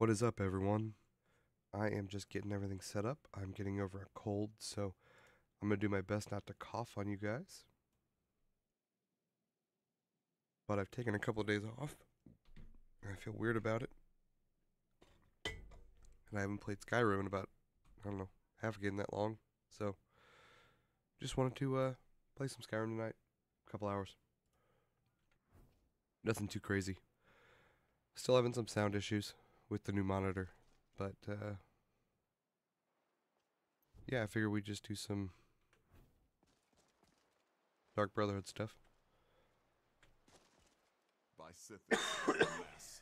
What is up, everyone? I am just getting everything set up. I'm getting over a cold, so I'm going to do my best not to cough on you guys. But I've taken a couple of days off. I feel weird about it. And I haven't played Skyrim in about, I don't know, half a game that long. So, just wanted to uh, play some Skyrim tonight. A couple hours. Nothing too crazy. Still having some sound issues with the new monitor, but uh, yeah, I figure we just do some Dark Brotherhood stuff. By Sith, mess.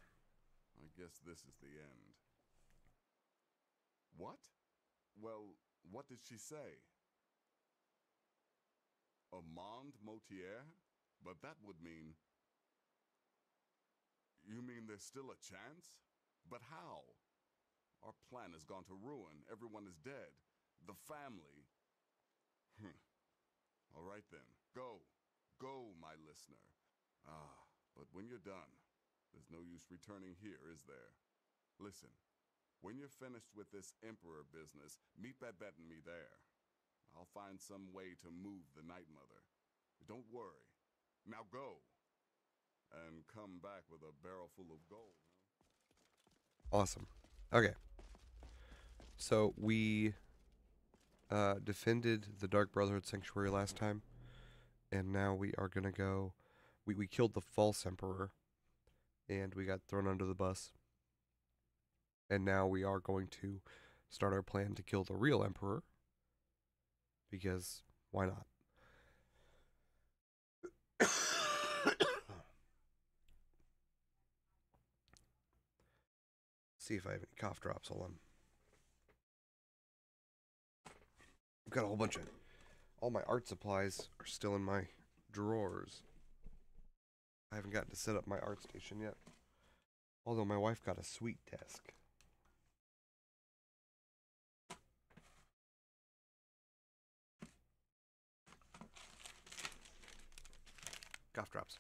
I guess this is the end. What? Well, what did she say? Amaund Motierre? But that would mean. You mean there's still a chance? But how? Our plan has gone to ruin. Everyone is dead. The family. All right then. Go. Go, my listener. Ah, but when you're done, there's no use returning here, is there? Listen, when you're finished with this Emperor business, meet Babette and me there. I'll find some way to move the Night Mother. Don't worry. Now go. And come back with a barrel full of gold. Awesome. Okay. So we uh, defended the Dark Brotherhood Sanctuary last time, and now we are gonna go. We we killed the false Emperor, and we got thrown under the bus. And now we are going to start our plan to kill the real Emperor. Because why not? See if I have any cough drops. Hold on. I've got a whole bunch of. All my art supplies are still in my drawers. I haven't gotten to set up my art station yet. Although my wife got a sweet desk. Cough drops.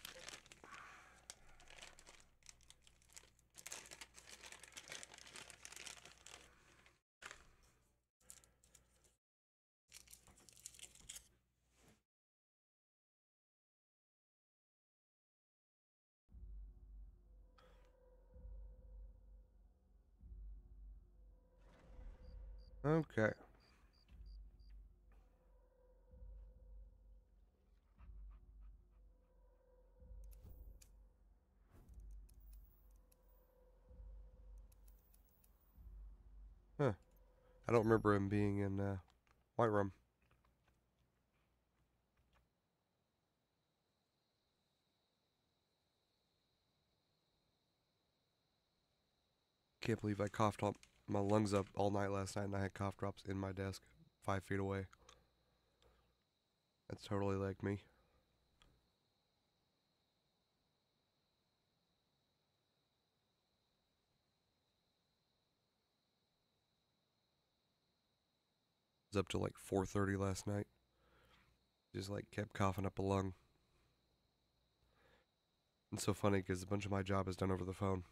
Okay. Huh. I don't remember him being in uh, room. Can't believe I coughed all my lungs up all night last night and I had cough drops in my desk five feet away. That's totally like me. was up to like 4:30 last night. Just like kept coughing up a lung. It's so funny because a bunch of my job is done over the phone,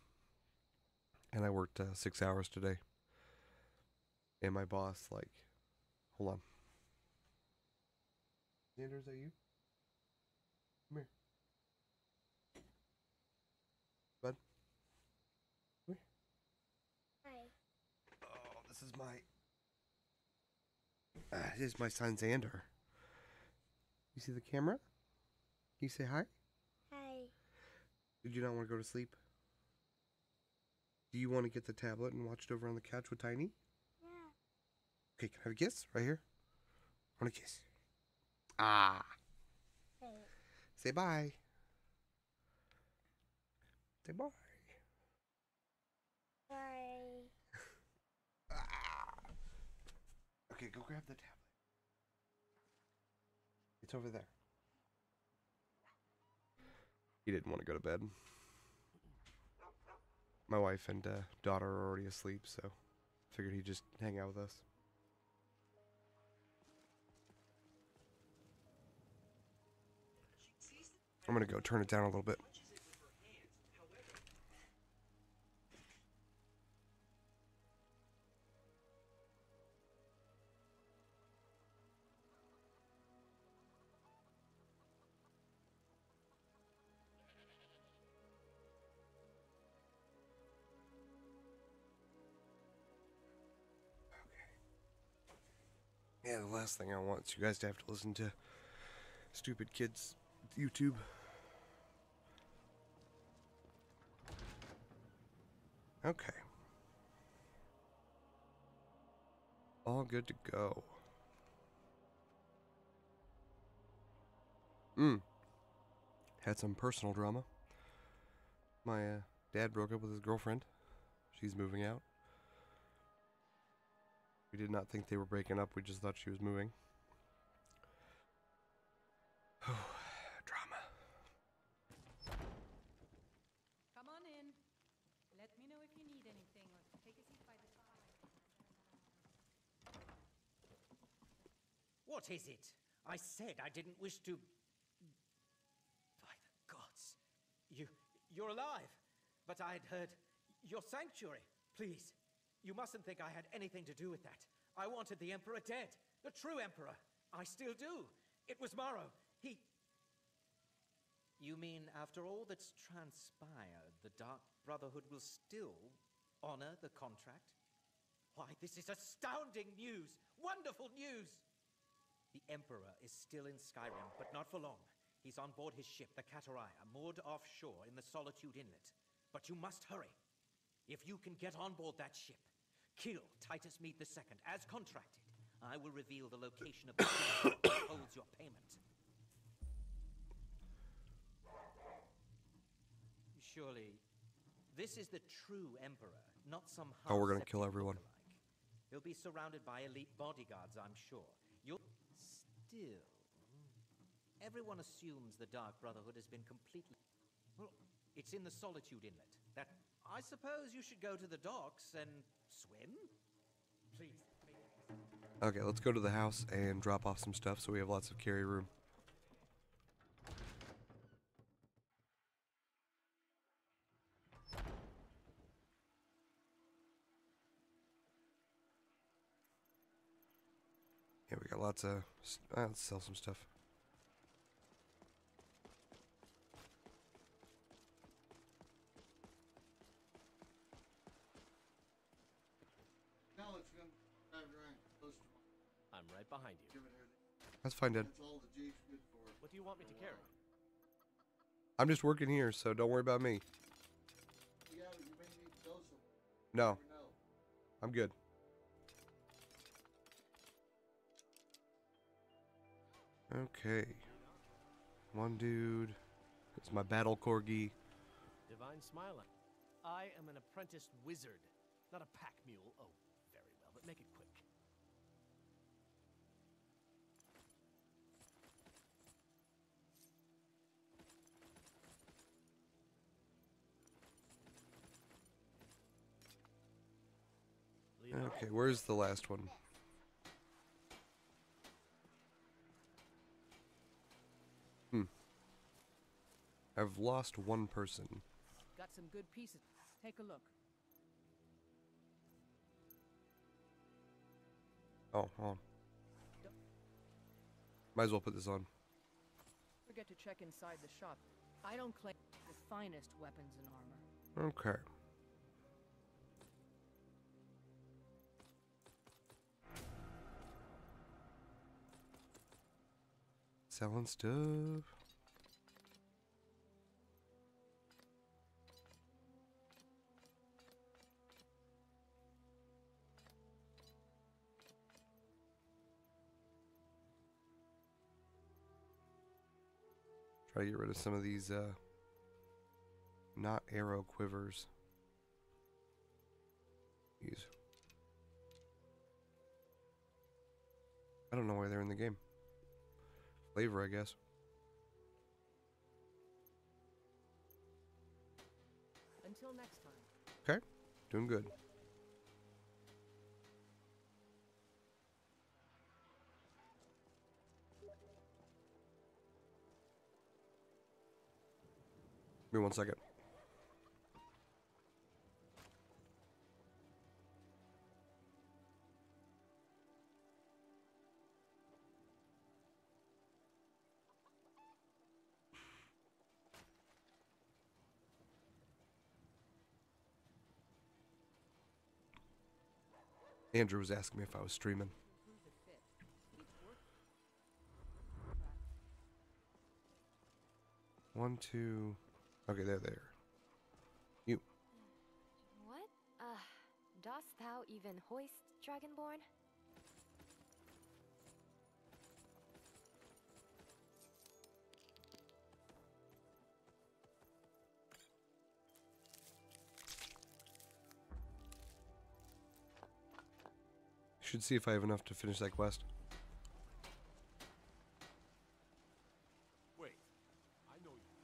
and I worked uh, six hours today. And my boss, like, hold on. Xander, is that you? Come here. Bud? Come here. Hi. Oh, this is my. Uh, this is my son Xander. You see the camera? Can you say hi? Hi. Did you not want to go to sleep? Do you want to get the tablet and watch it over on the couch with Tiny? Yeah. Okay, can I have a kiss right here? I want a kiss. Ah. Hey. Say bye. Say bye. Bye. Ah. Okay, go grab the tablet. It's over there. He didn't want to go to bed. My wife and uh, daughter are already asleep, so figured he'd just hang out with us. I'm gonna go turn it down a little bit. Last thing I want is you guys to have to listen to stupid kids YouTube. Okay. All good to go. Mm. Had some personal drama. My uh, dad broke up with his girlfriend. She's moving out. We did not think they were breaking up. We just thought she was moving. Drama. Come on in. Let me know if you need anything or take a seat by the fire. What is it? I said I didn't wish to. By the gods. You. You're alive. But I had heard. Your sanctuary. Please. You mustn't think I had anything to do with that. I wanted the Emperor dead. The true Emperor. I still do. It was Maro. He. You mean after all that's transpired, the Dark Brotherhood will still honor the contract? Why, this is astounding news! Wonderful news! The Emperor is still in Skyrim, but not for long. He's on board his ship, the Katariah, moored offshore in the Solitude Inlet. But you must hurry. If you can get on board that ship, kill Titus Mede II as contracted, I will reveal the location of the ship that holds your payment. Surely, this is the true Emperor, not some Oh, we're gonna kill everyone. lookalike. He'll be surrounded by elite bodyguards, I'm sure. You'll still. Everyone assumes the Dark Brotherhood has been completely. Well, it's in the Solitude Inlet. That I suppose you should go to the docks and swim. Please. Okay, let's go to the house and drop off some stuff so we have lots of carry room. Yeah, we got lots of. Uh, let's sell some stuff. Now it's gonna drive around close to I'm right behind you. give it her. That's fine, Dad. That's all the Jeep's good for. What do you want me to carry? I'm just working here, so don't worry about me. Yeah, you may need to go somewhere. No, I'm good. Okay. One dude. It's my battle corgi. Divine Smiling. I am an apprenticed wizard, not a pack mule. Oh, very well, but make it Okay, where's the last one? Hmm. I've lost one person. Got some good pieces. Take a look. Oh, hold on. Might as well put this on. Forget to check inside the shop. I don't claim the finest weapons and armor. Okay. Selling stuff. Try to get rid of some of these uh not arrow quivers. I don't know why they're in the game. Flavor, I guess. Until next time. Okay. Doing good. Give me one second. Andrew was asking me if I was streaming. One, two. Okay, they're there. You. What? Uh, dost thou even hoist, Dragonborn? Should see if I have enough to finish that quest. Wait. I know you.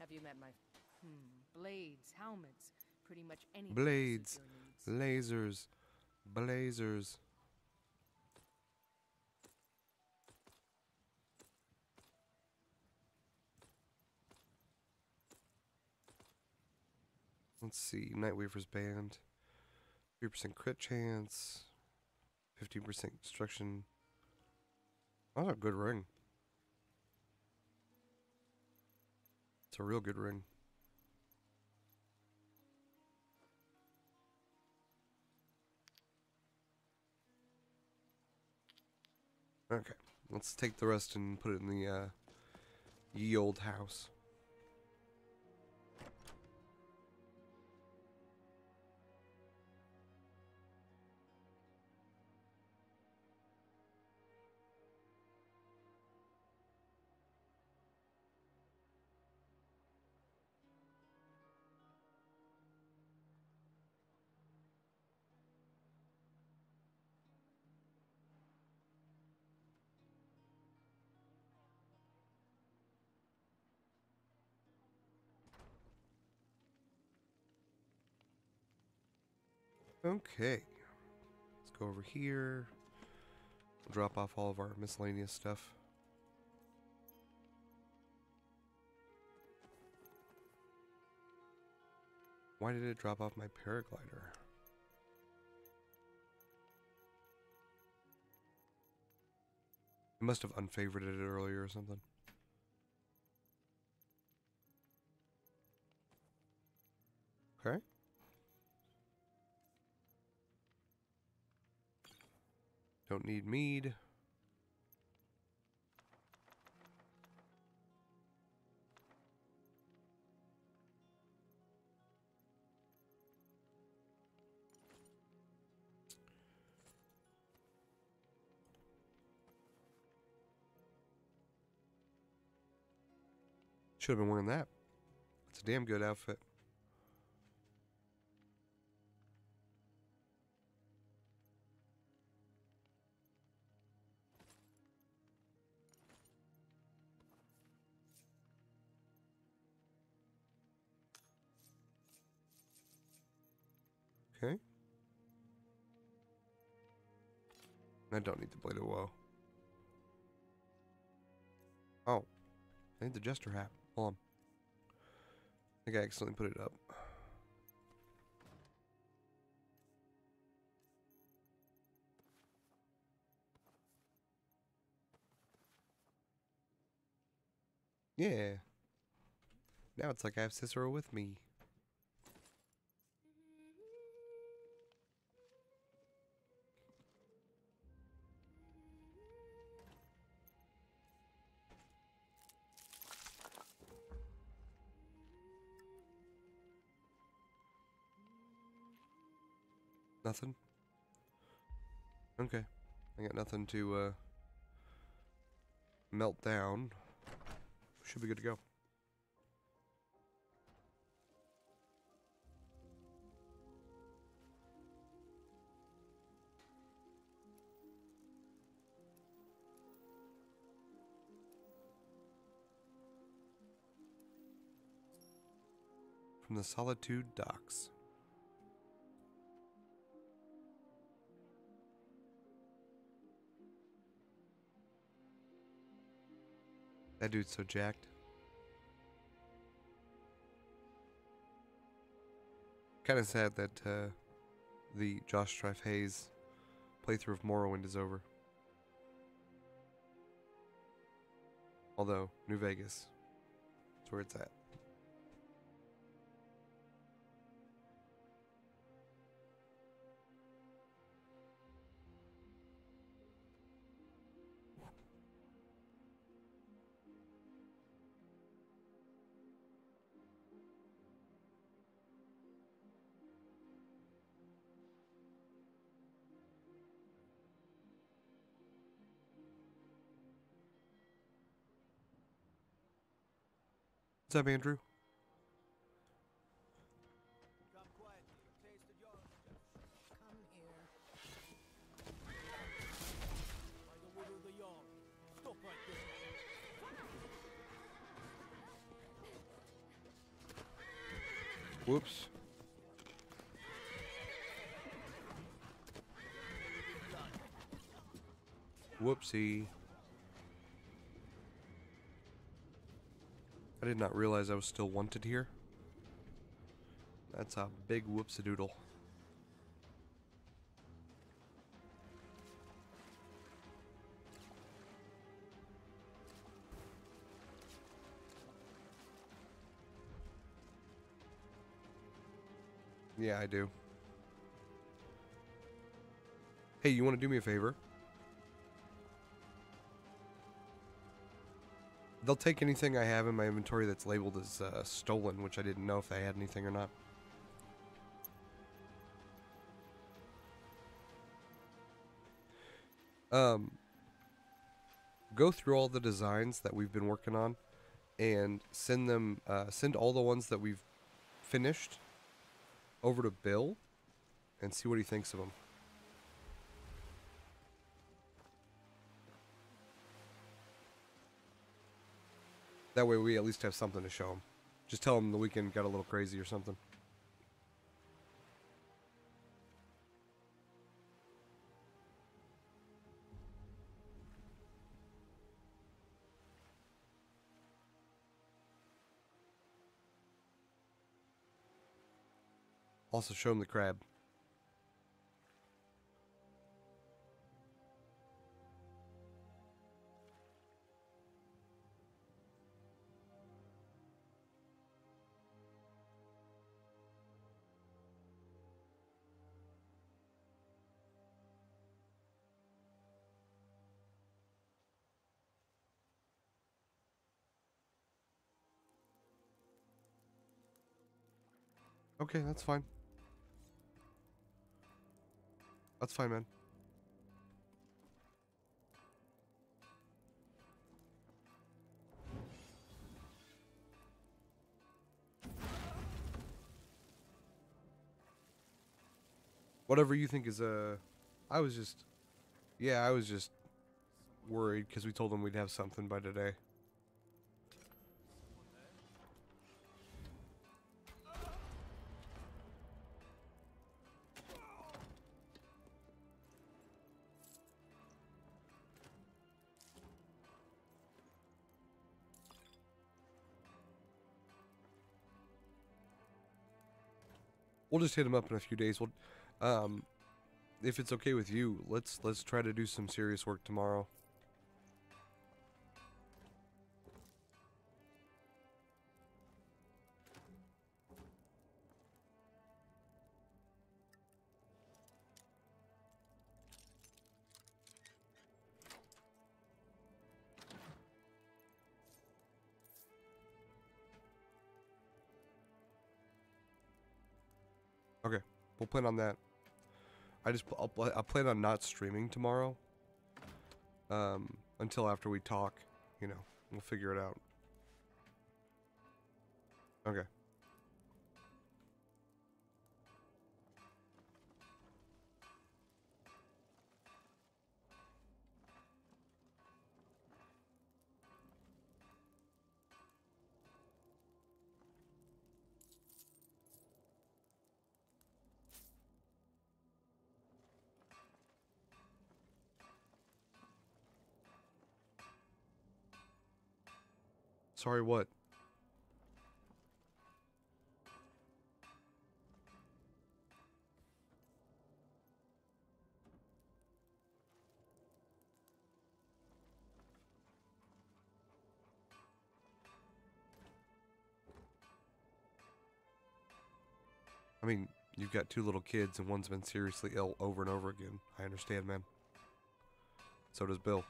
Have you met my... Hmm, blades, helmets, pretty much anything Blades, to suit lasers, blazers. Let's see, Nightweaver's band. 3% crit chance. 15% destruction. That's a good ring. It's a real good ring. Okay, let's take the rest and put it in the uh, ye old house. Okay. Let's go over here. Drop off all of our miscellaneous stuff. Why did it drop off my paraglider? It must have unfavorited it earlier or something. Don't need mead. Should have been wearing that. It's a damn good outfit. I don't need the blade of woe. Oh. I need the jester hat. Hold on. I think I accidentally put it up. Yeah. Now it's like I have Cicero with me. Nothing? Okay. I got nothing to uh melt down. Should be good to go. From the Solitude Docks. That dude's so jacked. Kind of sad that uh, the Josh Strife Hayes playthrough of Morrowind is over. Although, New Vegas, that's where it's at. Stop up, Andrew? Whoops. Whoopsie. I did not realize I was still wanted here. That's a big whoops-a-doodle. Yeah, I do. Hey, you want to do me a favor? They'll take anything I have in my inventory that's labeled as uh, stolen, which I didn't know if they had anything or not. Um, go through all the designs that we've been working on, and send them. Uh, send all the ones that we've finished over to Bill, and see what he thinks of them. That way we at least have something to show him. Just tell him the weekend got a little crazy or something. Also show him the crab. Okay, that's fine. That's fine, man. Whatever you think is uh I was just yeah, I was just worried cuz we told them we'd have something by today. We'll just hit him up in a few days. We'll, um, if it's okay with you, let's let's try to do some serious work tomorrow. Okay, we'll plan on that. I just I'll, I'll plan on not streaming tomorrow. Um, until after we talk, you know, we'll figure it out. Okay. Sorry, what? I mean, you've got two little kids and one's been seriously ill over and over again. I understand, man. So does Bill.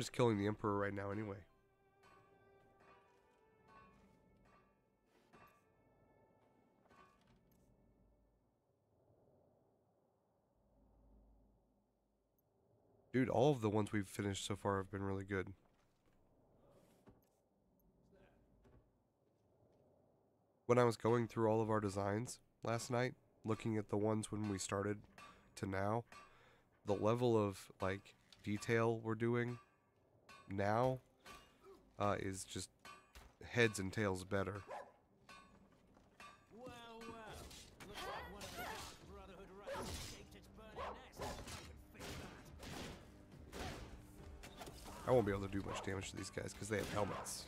Just killing the Emperor right now anyway. Dude, all of the ones we've finished so far have been really good. When I was going through all of our designs last night, looking at the ones when we started to now, the level of like detail we're doing now uh, is just heads and tails better. I won't be able to do much damage to these guys because they have helmets.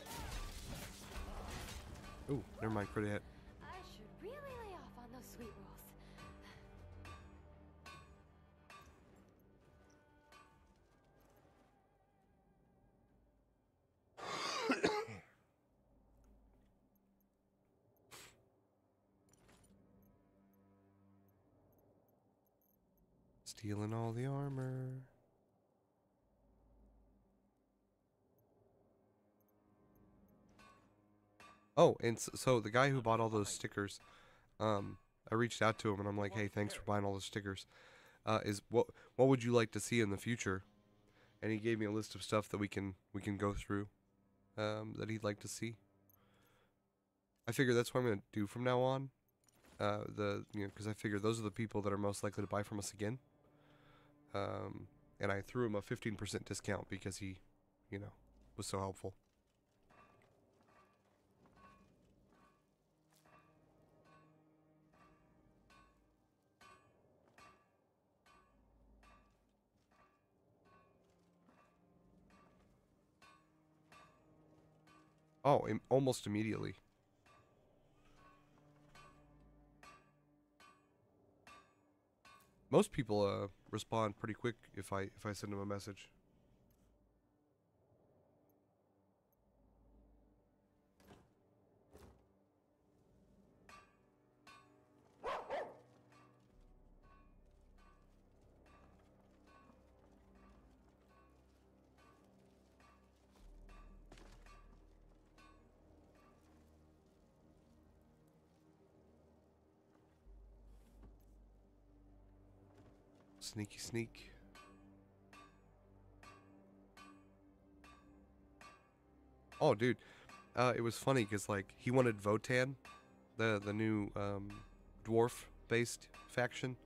Ooh, never mind, crit hit. Stealing all the armor. Oh, and so the guy who bought all those stickers, um, I reached out to him and I'm like, "Hey, thanks for buying all those stickers. Uh, is what what would you like to see in the future?" And he gave me a list of stuff that we can we can go through, um, that he'd like to see. I figure that's what I'm gonna do from now on. Uh, the you know because I figure those are the people that are most likely to buy from us again. Um, and I threw him a 15% discount because he, you know, was so helpful. Oh, almost immediately. Most people uh, respond pretty quick if I if I send them a message. Sneaky sneak. Oh, dude, uh, it was funny because like he wanted Votann, the the new um, dwarf-based faction,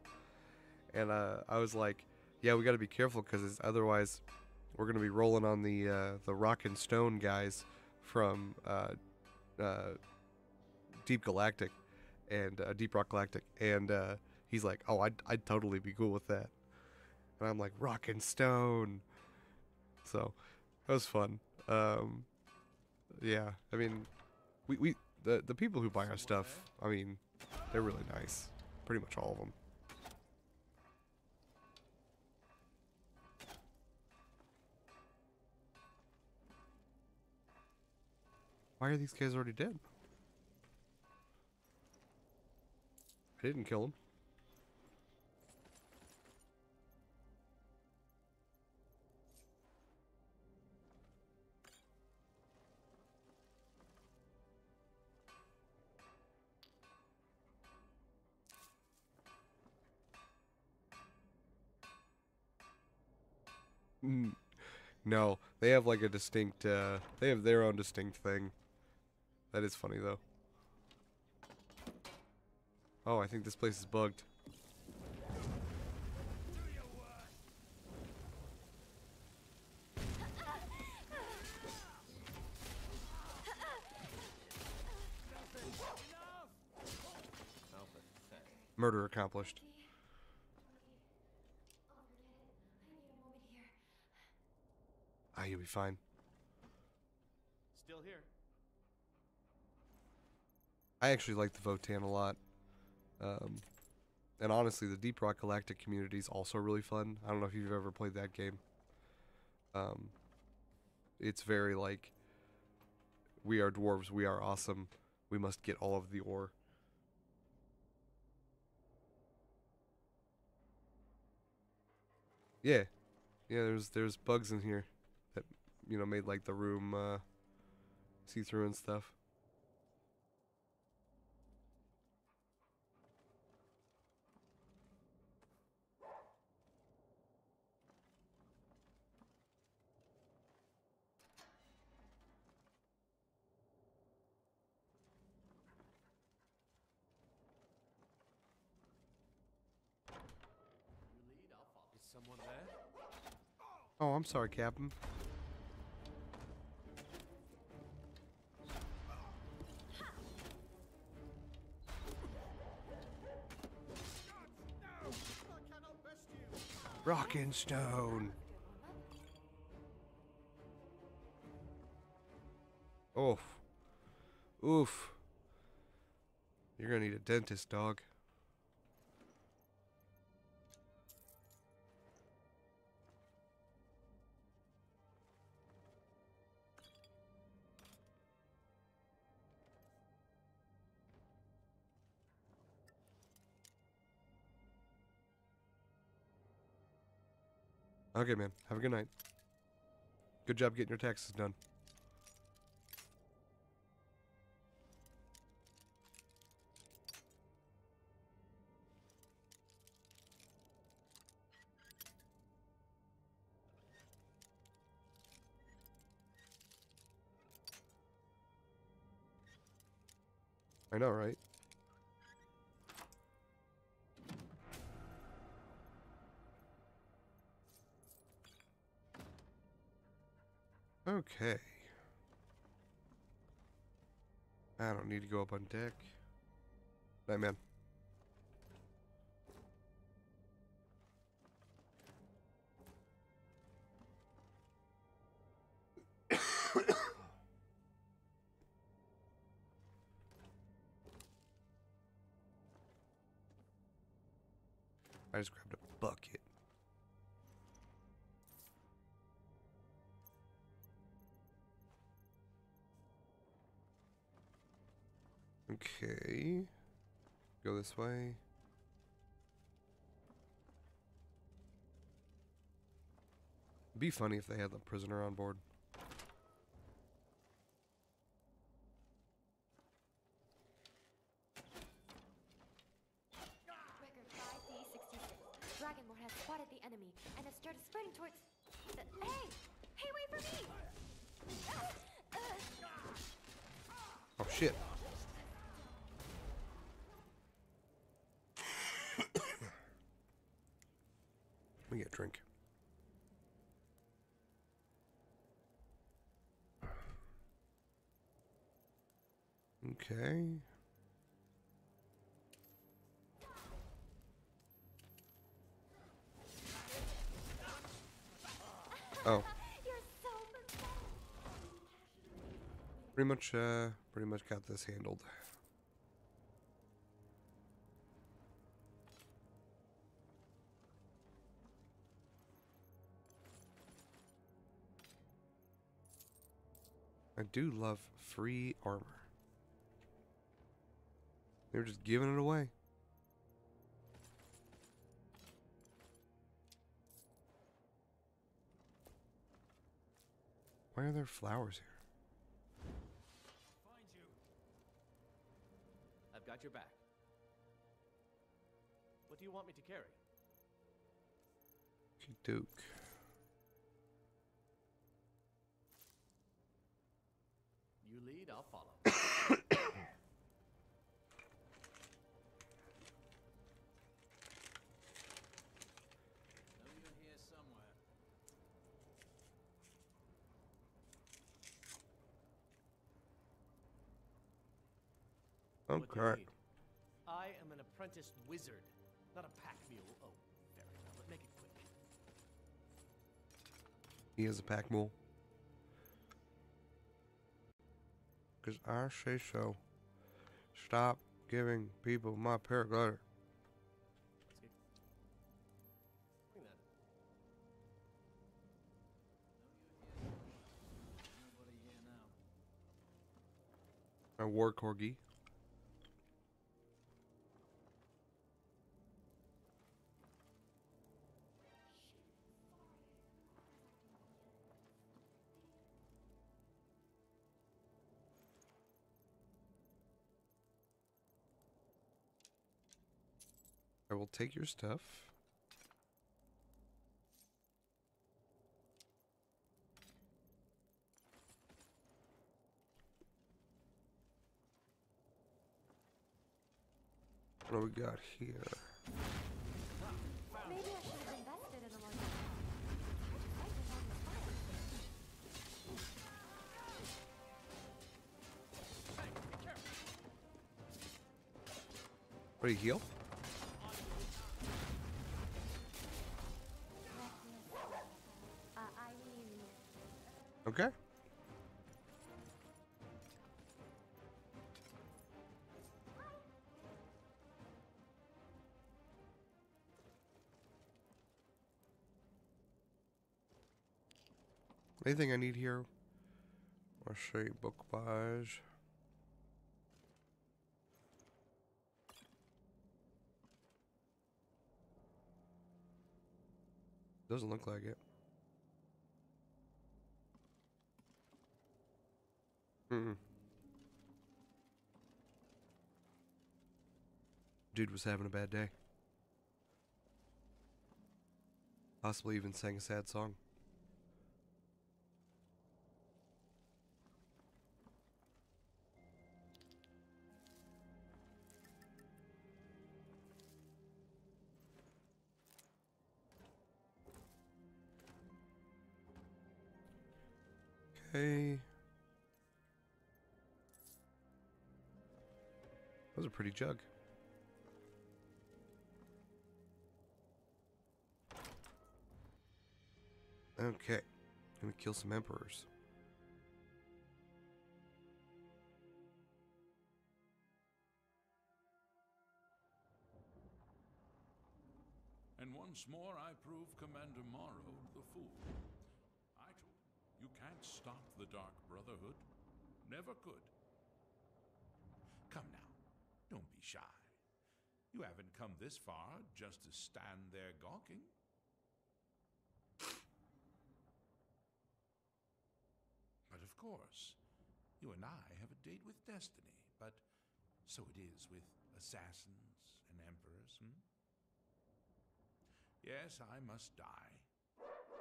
and uh, I was like, yeah, we got to be careful because otherwise we're gonna be rolling on the uh, the rock and stone guys from uh, uh, Deep Galactic and uh, Deep Rock Galactic, and uh, he's like, "Oh, I'd I'd totally be cool with that," and I'm like, "Rock and Stone," so that was fun. Um, yeah, I mean, we we the the people who buy our stuff, I mean, they're really nice, pretty much all of them. Why are these guys already dead? I didn't kill them. No, they have like a distinct. Uh, they have their own distinct thing. That is funny though. Oh, I think this place is bugged. Murder accomplished. You'll be fine. Still here. I actually like the Votann a lot. Um, and honestly, the Deep Rock Galactic community is also really fun. I don't know if you've ever played that game. Um, it's very like, we are dwarves, we are awesome, we must get all of the ore. Yeah, yeah. There's there's bugs in here you know, made like the room uh, see through and stuff. Is someone there? Oh, I'm sorry, Captain. Stone. Oof. Oof. You're gonna need a dentist, dog. Okay, man. Have a good night. Good job getting your taxes done. I know, right? Okay. I don't need to go up on deck. Night, This way. It'd be funny if they had the prisoner on board. Record 5D66. Dragonborn has spotted the enemy and has started spreading towards. Uh, hey! Hey, wait for me! Uh, uh. Oh shit. Let me get a drink. Okay. Oh. Pretty much, uh, pretty much got this handled. I do love free armor. They were just giving it away. Why are there flowers here? Find you. I've got your back. What do you want me to carry? Duke. You lead, I'll follow. know you're here somewhere. You Okay. need? I am an apprentice wizard, not a pack mule. Oh, very well, but make it quick. He is a pack mule. Because I say so. Stop giving people my paraglider. Let's get. Bring that. Nobody here now. My war corgi. Will take your stuff. What do we got here? Maybe I should have invested in a larger farm. I just like this farm. What do you heal? Uh, I mean, Okay. Anything I need here? Let's see, book buys. Doesn't look like it. Mm-mm. Dude was having a bad day. Possibly even sang a sad song. Okay. That was a pretty jug. Okay. Gonna kill some emperors. And once more I prove Commander Maro the fool. I told him, you can't stop the Dark Brotherhood. Never could. Come now, don't be shy. You haven't come this far just to stand there gawking. But of course, you and I have a date with destiny, but so it is with assassins and emperors, hmm? Yes, I must die,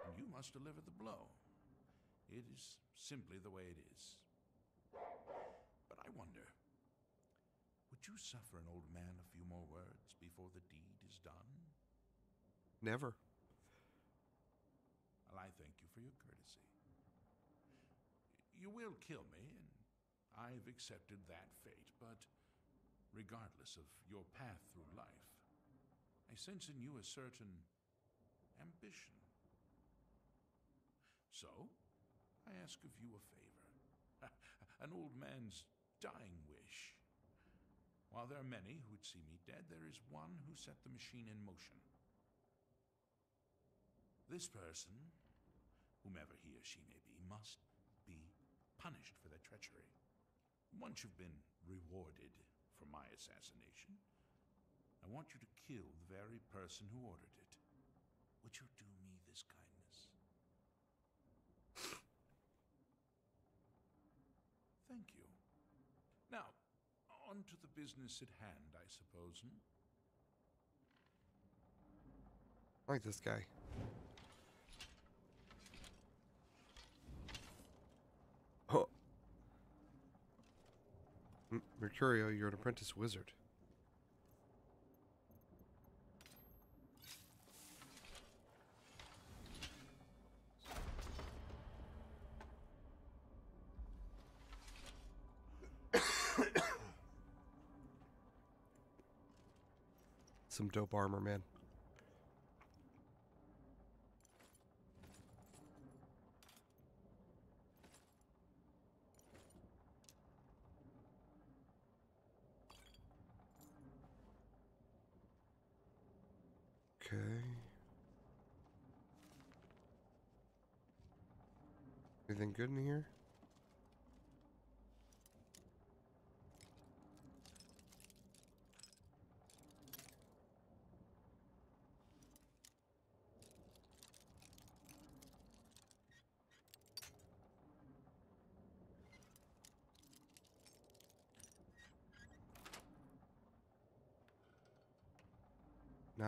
and you must deliver the blow. It is simply the way it is. But I wonder, would you suffer an old man a few more words before the deed is done? Never. Well, I thank you for your courtesy. You will kill me, and I've accepted that fate, but regardless of your path through life, I sense in you a certain ambition. So, I ask of you a favor. An old man's dying wish. While there are many who would see me dead, there is one who set the machine in motion. This person, whomever he or she may be, must be punished for their treachery. Once you've been rewarded for my assassination, I want you to kill the very person who ordered it. Would you do me this kindness? Thank you. Now, on to the business at hand, I suppose. Hmm? I like this guy. Oh. Mercurio, you're an apprentice wizard. Dope armor, man. Okay. Anything good in here?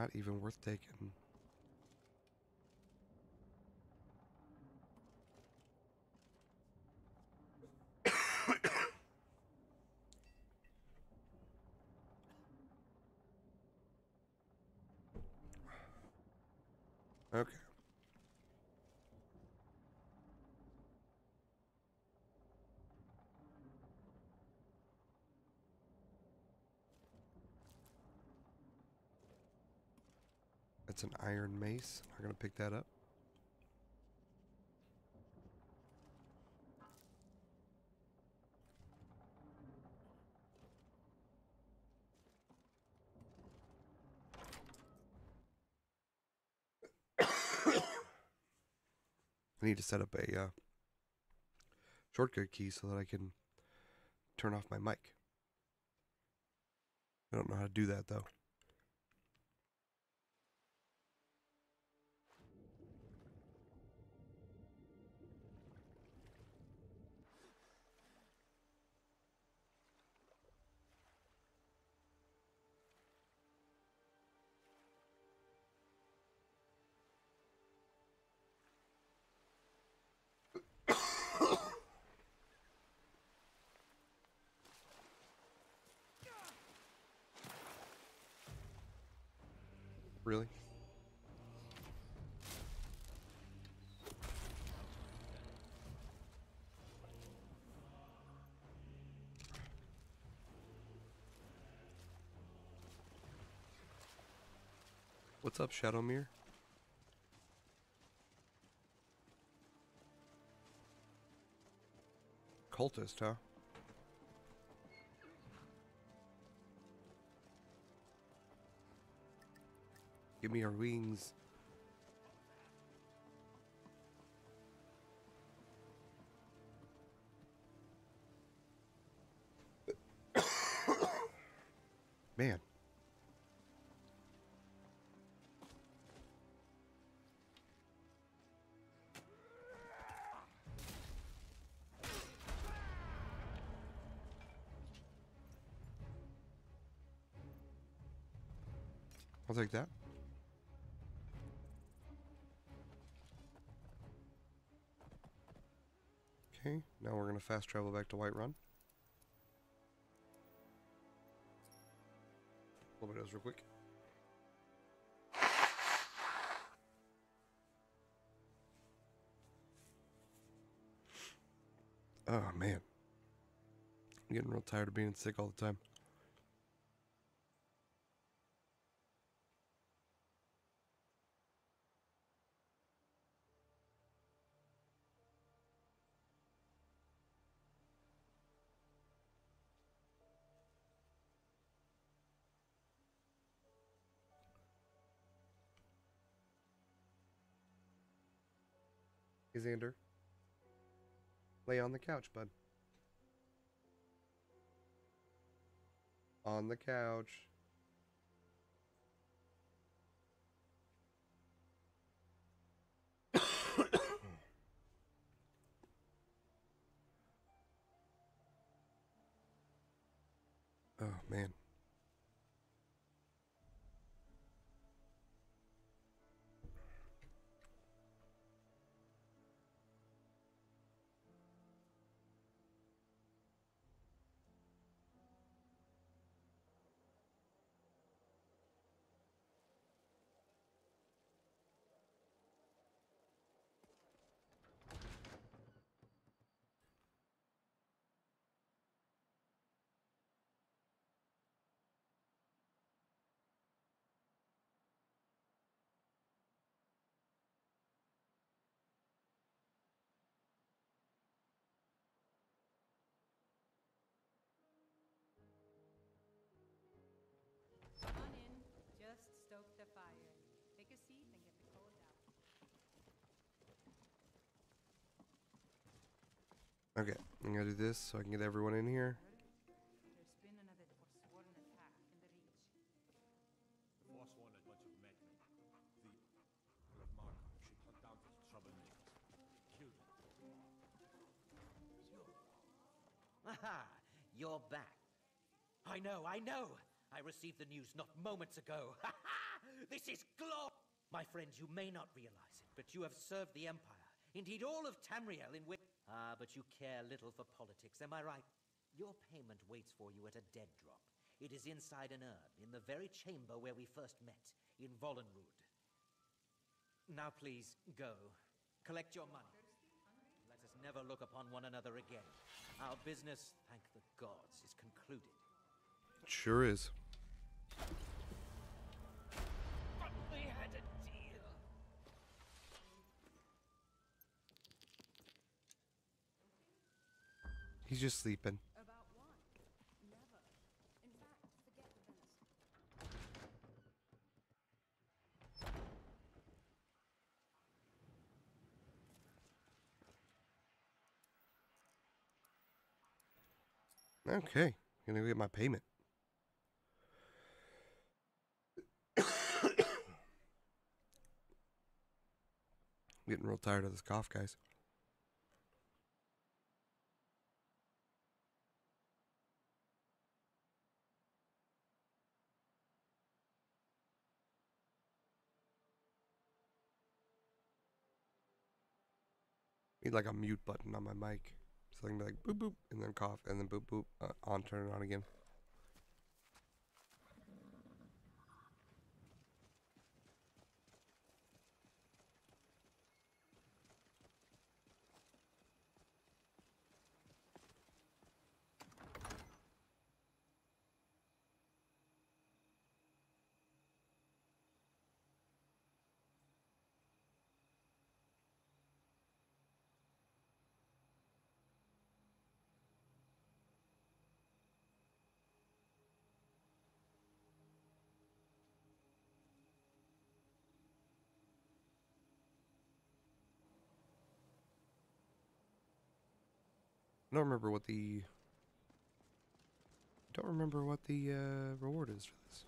Not even worth taking. okay. That's an iron mace. I'm gonna pick that up. I need to set up a uh, shortcut key so that I can turn off my mic. I don't know how to do that though. What's up, Shadowmere? Cultist, huh? Give me your wings. Man. I'll take that. Okay, now we're going to fast travel back to Whiterun. Blow my nose real quick. Oh, man. I'm getting real tired of being sick all the time. Lay on the couch, bud. On the couch. oh, man. Okay, I'm gonna do this so I can get everyone in here. Aha! You're back. I know, I know! I received the news not moments ago. Ha ha! This is glor. My friend, you may not realize it, but you have served the Empire. Indeed, all of Tamriel in which. Ah, but you care little for politics, am I right? Your payment waits for you at a dead drop. It is inside an urn, in the very chamber where we first met, in Volunruud. Now, please, go. Collect your money. Let us never look upon one another again. Our business, thank the gods, is concluded. It sure is. He's just sleeping. About what? Never. In fact, forget the. Okay, gonna get my payment. Getting real tired of this cough, guys. Need like a mute button on my mic. So I can be like boop boop and then cough and then boop boop uh, on turn it on again. Don't remember what the don't remember what the uh, reward is for this.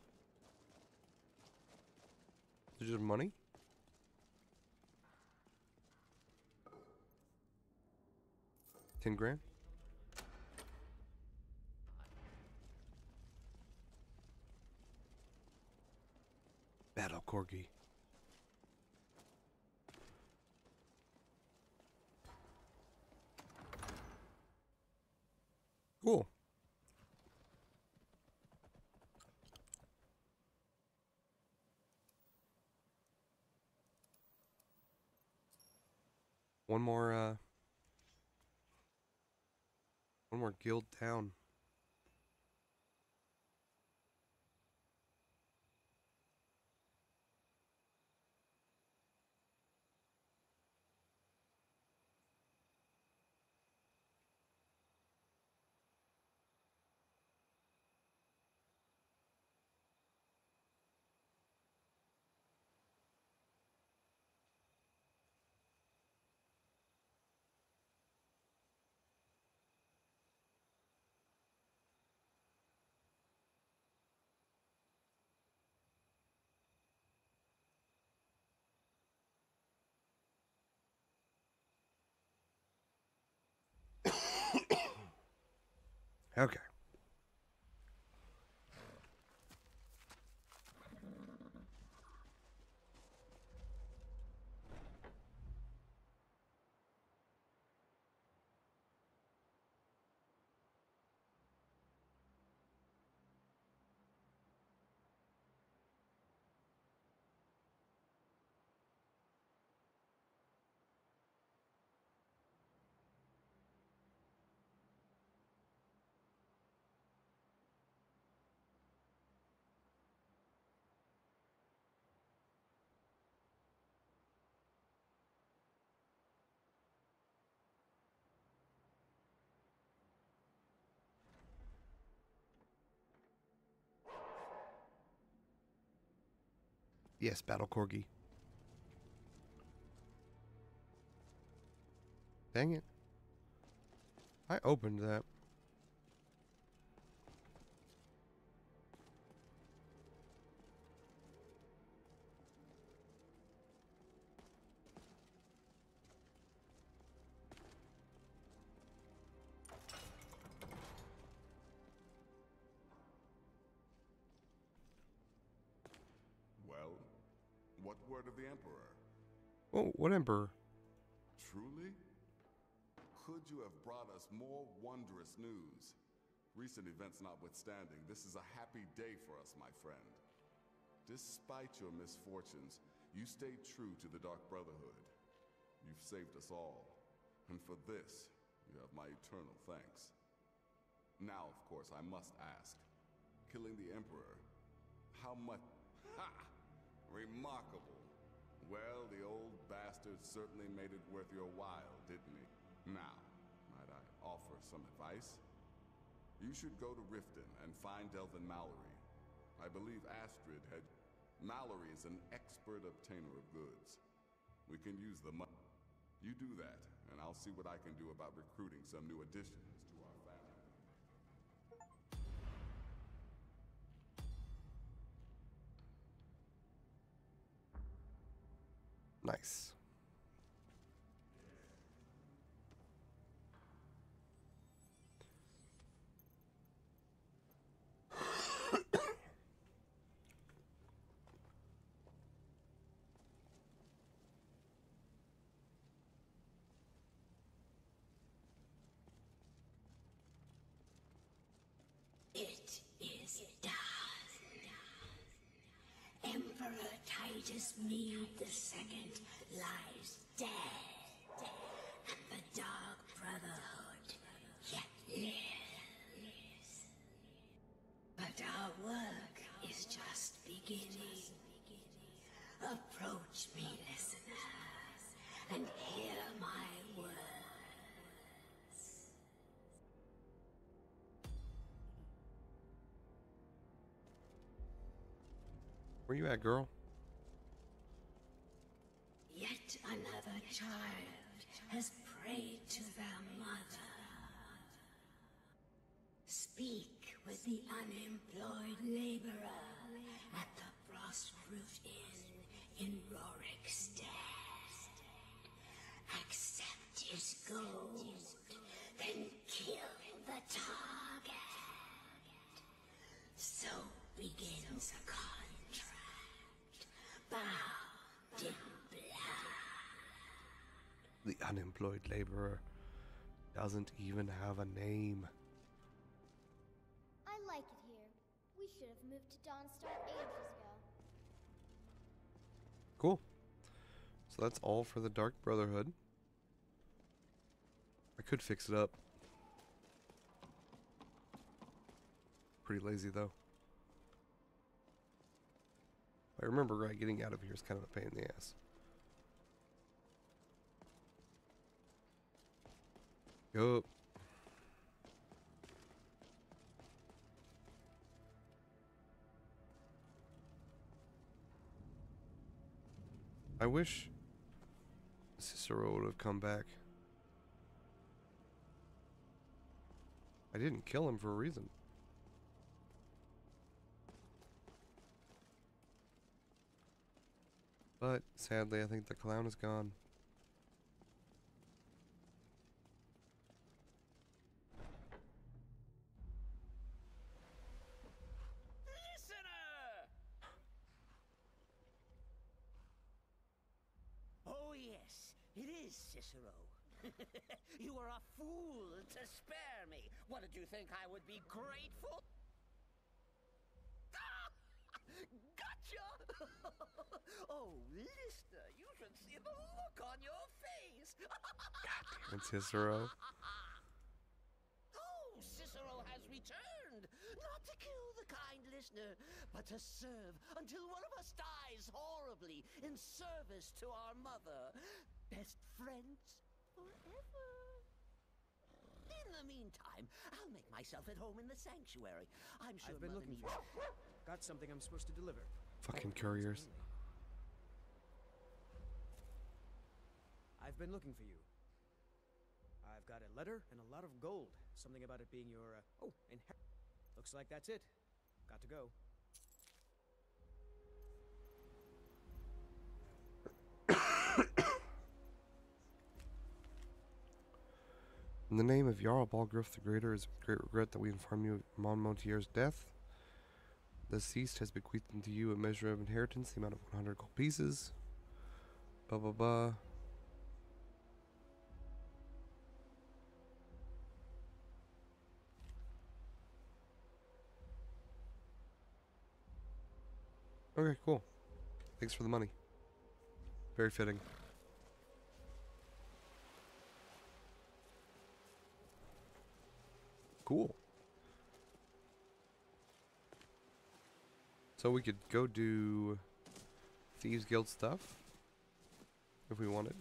Is it just money? Ten grand? Battle Corgi. Cool. One more uh one more guild town. Okay. Yes, Battle Corgi. Dang it. I opened that. What word of the Emperor? Oh, what emperor? Truly? Could you have brought us more wondrous news? Recent events notwithstanding, this is a happy day for us, my friend. Despite your misfortunes, you stayed true to the Dark Brotherhood. You've saved us all, and for this, you have my eternal thanks. Now, of course, I must ask killing the Emperor, how much. Ha! Remarkable. Well, the old bastard certainly made it worth your while, didn't he? Now, might I offer some advice? You should go to Riften and find Delvin Mallory. I believe Astrid had. Mallory is an expert obtainer of goods. We can use the money. You do that, and I'll see what I can do about recruiting some new additions Nice. Titus Mede second lies dead, and the Dark Brotherhood yet lives. But our work is just beginning. Approach me, listener, and hear my words. Where you at, girl? Yet another child has prayed to their mother. Speak with the unemployed laborer at the Frostfruit Inn in Rorikstead. Accept his gold, then kill the target. So begins a contract. Bound The unemployed laborer doesn't even have a name. I like it here. We should have moved to Dawnstar ages ago. Cool. So that's all for the Dark Brotherhood. I could fix it up. Pretty lazy though. I remember right, getting out of here is kind of a pain in the ass. Yup. I wish Cicero would have come back. I didn't kill him for a reason. But sadly, I think the clown is gone. Listener! Oh, yes, it is Cicero. you were a fool to spare me. What did you think I would be grateful? Ah! Gotcha! oh, listener, you should see the look on your face. And Cicero. Oh, Cicero has returned, not to kill the kind listener, but to serve until one of us dies horribly in service to our mother. Best friends forever. In the meantime, I'll make myself at home in the sanctuary. I'm sure I've been Mother looking needs- for you. Got something I'm supposed to deliver. Fucking couriers. I've been looking for you. I've got a letter and a lot of gold. Something about it being your, uh, oh, inher- Looks like that's it. Got to go. In the name of Jarl Balgruuf the Greater, it is with great regret that we inform you of Amaund Motierre's death. The deceased has bequeathed unto you a measure of inheritance, the amount of 100 gold pieces. Blah, blah, blah. Okay, cool. Thanks for the money. Very fitting. Cool. So we could go do Thieves Guild stuff if we wanted.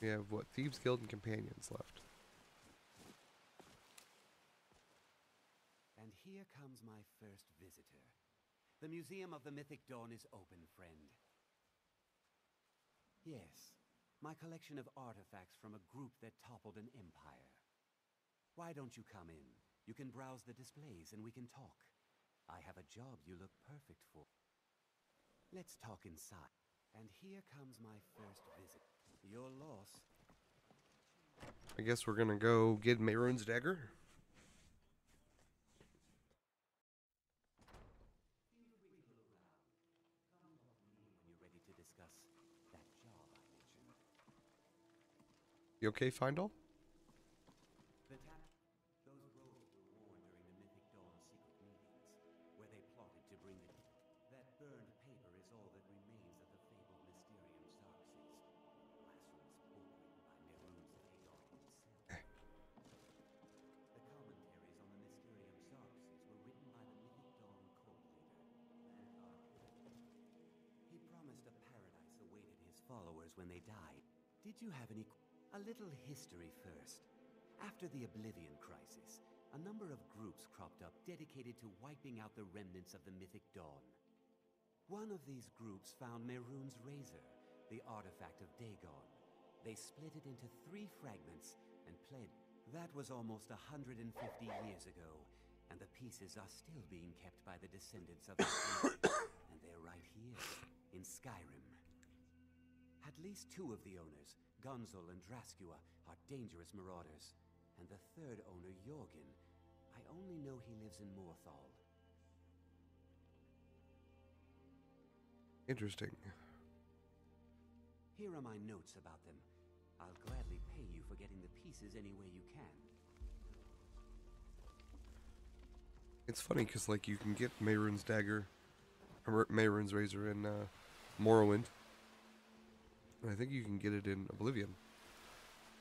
We have what? Thieves Guild and Companions left. And here comes my first visitor. The Museum of the Mythic Dawn is open, friend. Yes, my collection of artifacts from a group that toppled an empire. Why don't you come in? You can browse the displays and we can talk. I have a job you look perfect for. Let's talk inside. And here comes my first visit. Your loss. I guess we're gonna go get Mehrunes' dagger. You're ready to discuss that job I mentioned. You okay, Findall? Did you have any? A little history first. After the Oblivion Crisis, a number of groups cropped up dedicated to wiping out the remnants of the Mythic Dawn. One of these groups found Mehrunes Razor, the artifact of Dagon. They split it into three fragments and pled. That was almost 150 years ago, and the pieces are still being kept by the descendants of the and they're right here, in Skyrim. At least two of the owners, Gunzel and Drascua, are dangerous marauders. And the third owner, Jorgen, I only know he lives in Morthal. Interesting. Here are my notes about them. I'll gladly pay you for getting the pieces any way you can. It's funny because like you can get Mehrunes' dagger, or razor in uh, Morrowind. I think you can get it in Oblivion.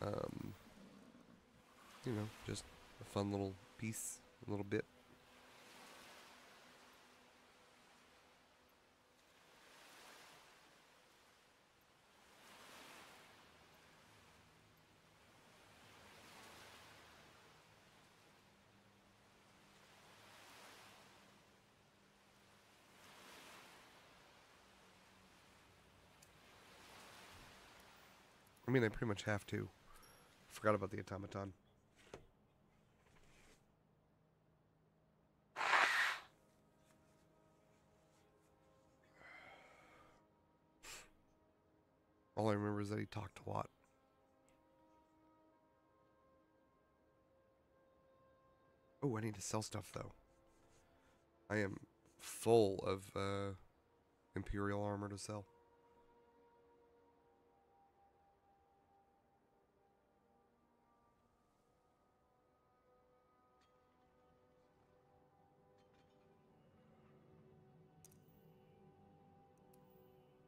Um, you know, just a fun little piece, a little bit. I mean, I pretty much have to. Forgot about the automaton. All I remember is that he talked a lot. Oh, I need to sell stuff though. I am full of uh, Imperial armor to sell.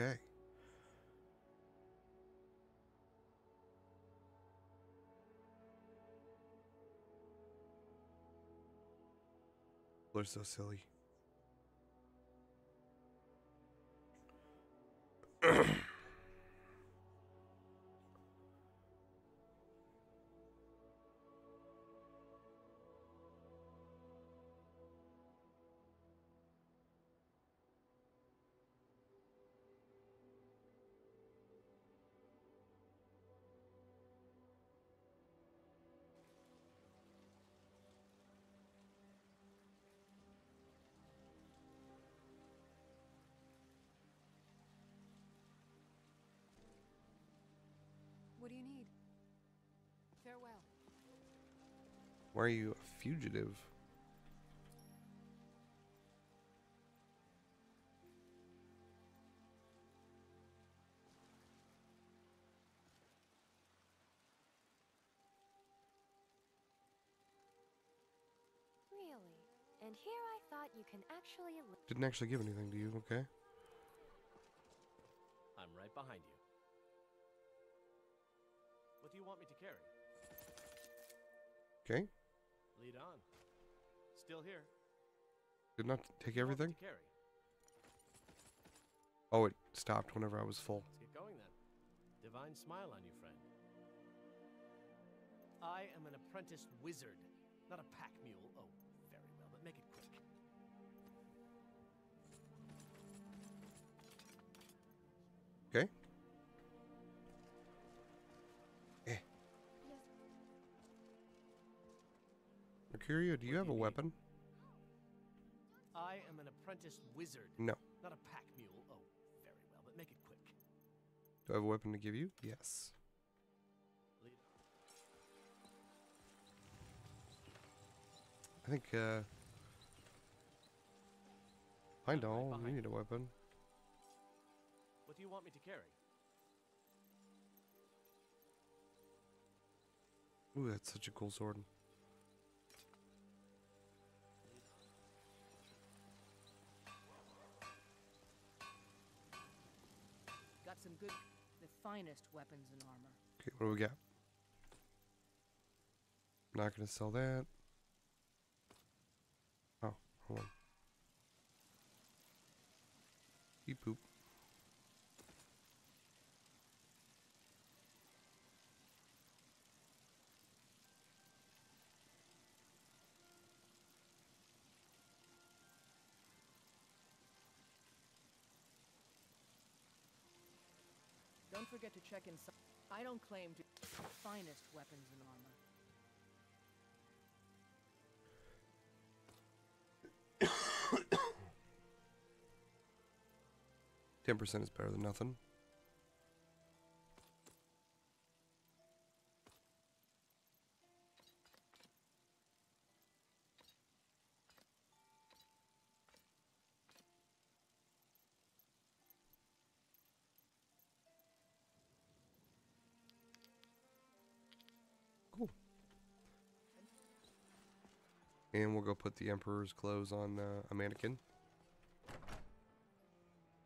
Okay. People are so silly. What do you need? Farewell. Why are you a fugitive? Really? And here I thought you can actually Didn't actually give anything to you, okay? I'm right behind you. You want me to carry? Okay. Lead on. Still here. Did not take What do you want me everything? Oh, it stopped whenever I was full. Let's get going then. Divine smile on you, friend. I am an apprentice wizard, not a pack mule. Oh, very well, but make it quick. Okay. Mercurio, do you have a weapon? I am an apprentice wizard. No. Not a pack mule. Oh, very well, but make it quick. Do I have a weapon to give you? Yes. I think, uh. I right. You need a weapon. What do you want me to carry? Ooh, that's such a cool sword. Some good, the finest weapons and armor. Okay, what do we got? Not gonna sell that. Oh, hold on. Beep boop. Forget to check inside. I don't claim to finest weapons and armor. Ten percent is better than nothing. And we'll go put the Emperor's clothes on uh, a mannequin.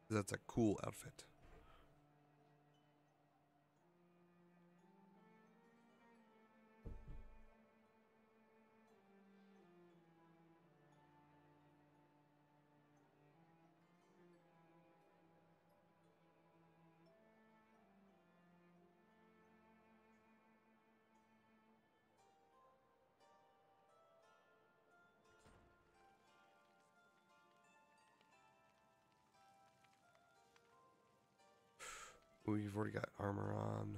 That's a cool outfit. You've already got armor on.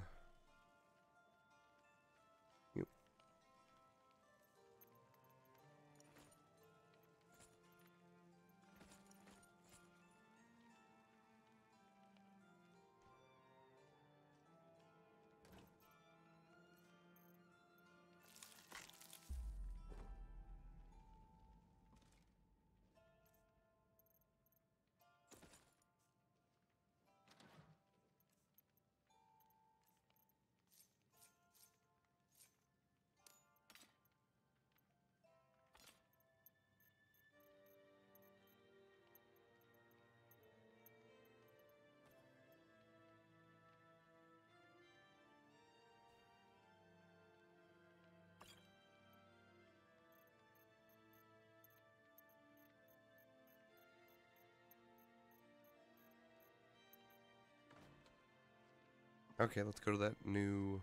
Okay, let's go to that new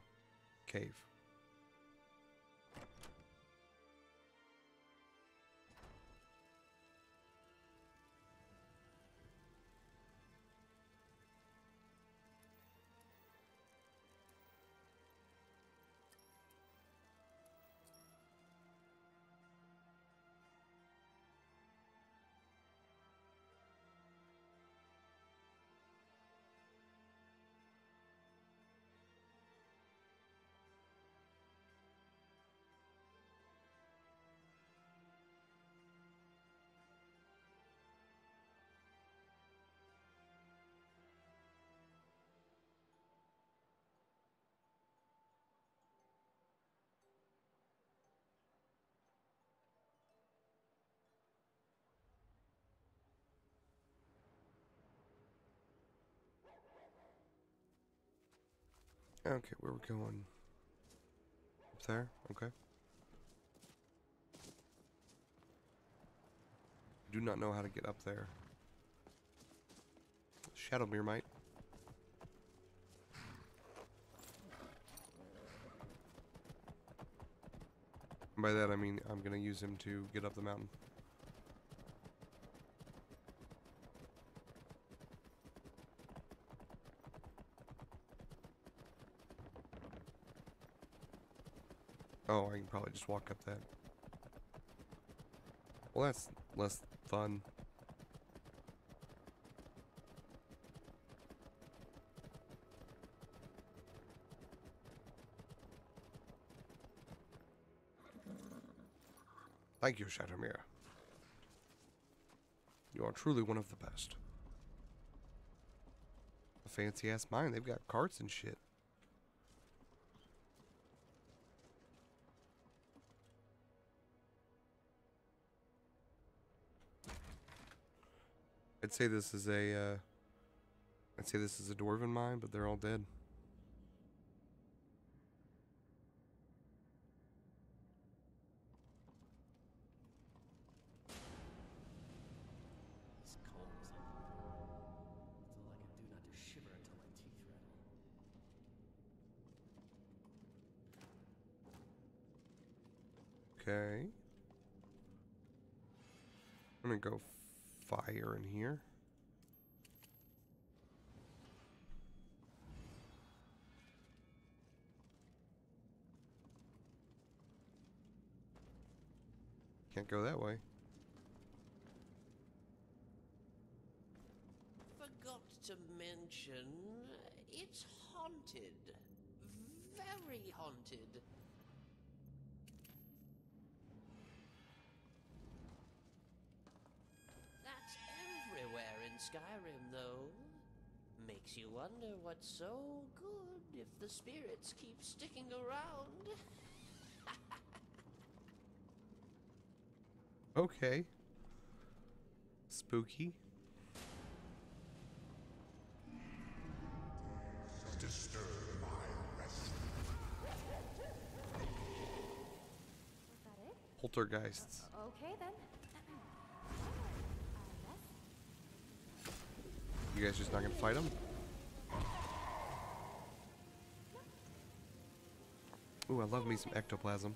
cave. Okay, where we going? Up there? Okay. Do not know how to get up there. Shadowmere might. By that I mean I'm gonna use him to get up the mountain. Oh, I can probably just walk up that. Well, that's less fun. Thank you, Shadowmere. You are truly one of the best. A fancy ass mine. They've got carts and shit. I'd say this is a, uh, I'd say this is a dwarven mine, but they're all dead. It's cold as a... That's all I can do not to shiver until my teeth rattle. Okay. I'm gonna go fire in here. Can't go that way. Forgot to mention, it's haunted. Very haunted. That's everywhere in Skyrim, though. Makes you wonder what's so good if the spirits keep sticking around. Okay. Spooky. Disturb my rest. Was that? Poltergeists. Okay then. You guys just not gonna fight them? Ooh, I love me some ectoplasm.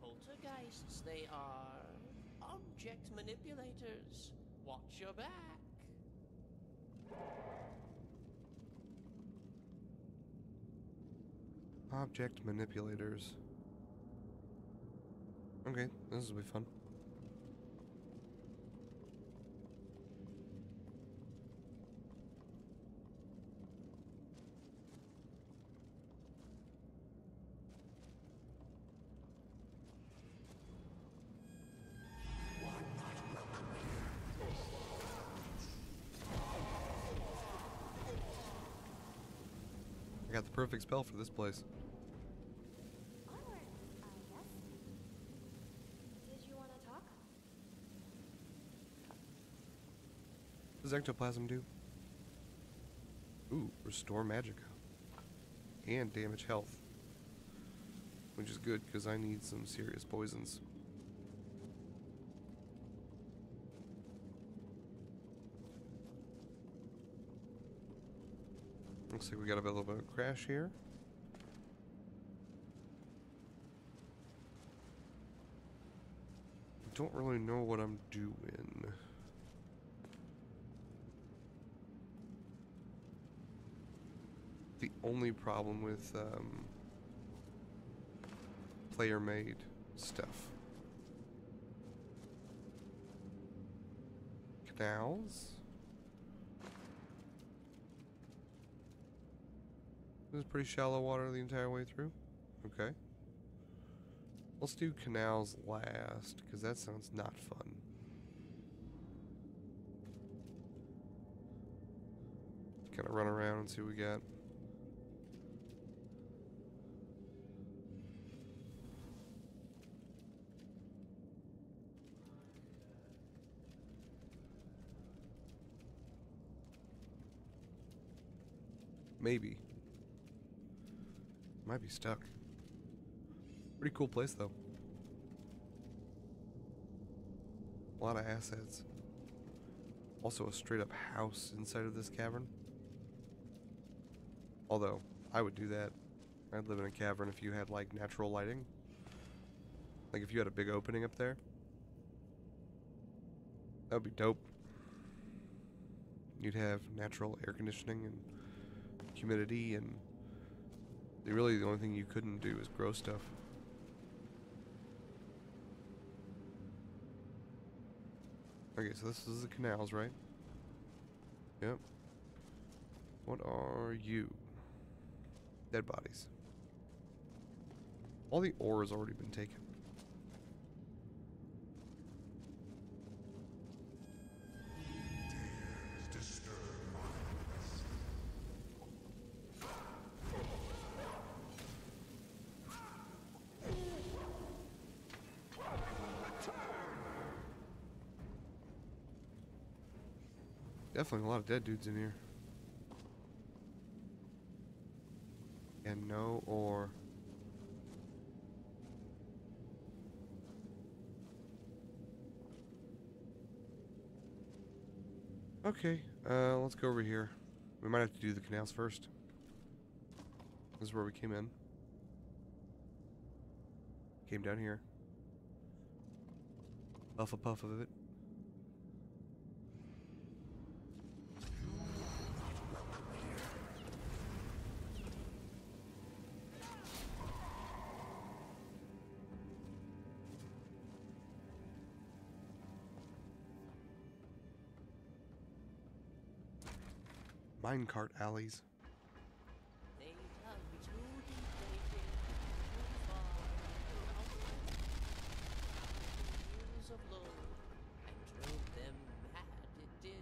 Poltergeists, they are. Object manipulators. Watch your back. Object manipulators. Okay, this will be fun. I got the perfect spell for this place. Onward, I guess. Did you want to talk? What does ectoplasm do? Ooh, restore magicka. And damage health. Which is good because I need some serious poisons. Looks like we got a bit of a crash here. Don't really know what I'm doing. Only problem with um, player made stuff. Canals? This is pretty shallow water the entire way through. Okay. Let's do canals last, because that sounds not fun. Kind of run around and see what we got. Maybe. Might be stuck. Pretty cool place though. A lot of assets. Also a straight up house inside of this cavern. Although, I would do that. I'd live in a cavern if you had like natural lighting. Like if you had a big opening up there. That would be dope. You'd have natural air conditioning and humidity and really the only thing you couldn't do is grow stuff. Okay, so this is the canals, right? Yep. What are you? Dead bodies. All the ore has already been taken. Definitely a lot of dead dudes in here. And no ore. Okay, uh, let's go over here. We might have to do the canals first. This is where we came in. Came down here. Puff a puff of it. It did.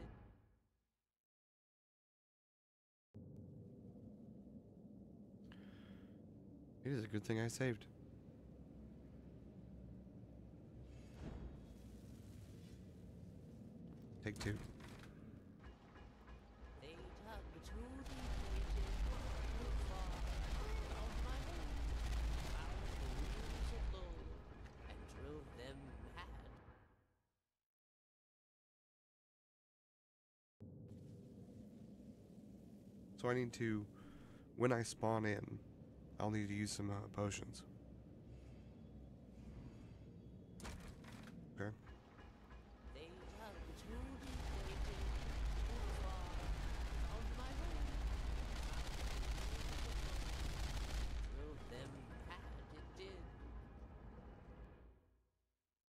It is a good thing I saved. Take two. They dug too deep, they did, too far, out my home, found the wheels of Lull, and drove them mad. So I need to, when I spawn in, I'll need to use some uh, potions. Okay.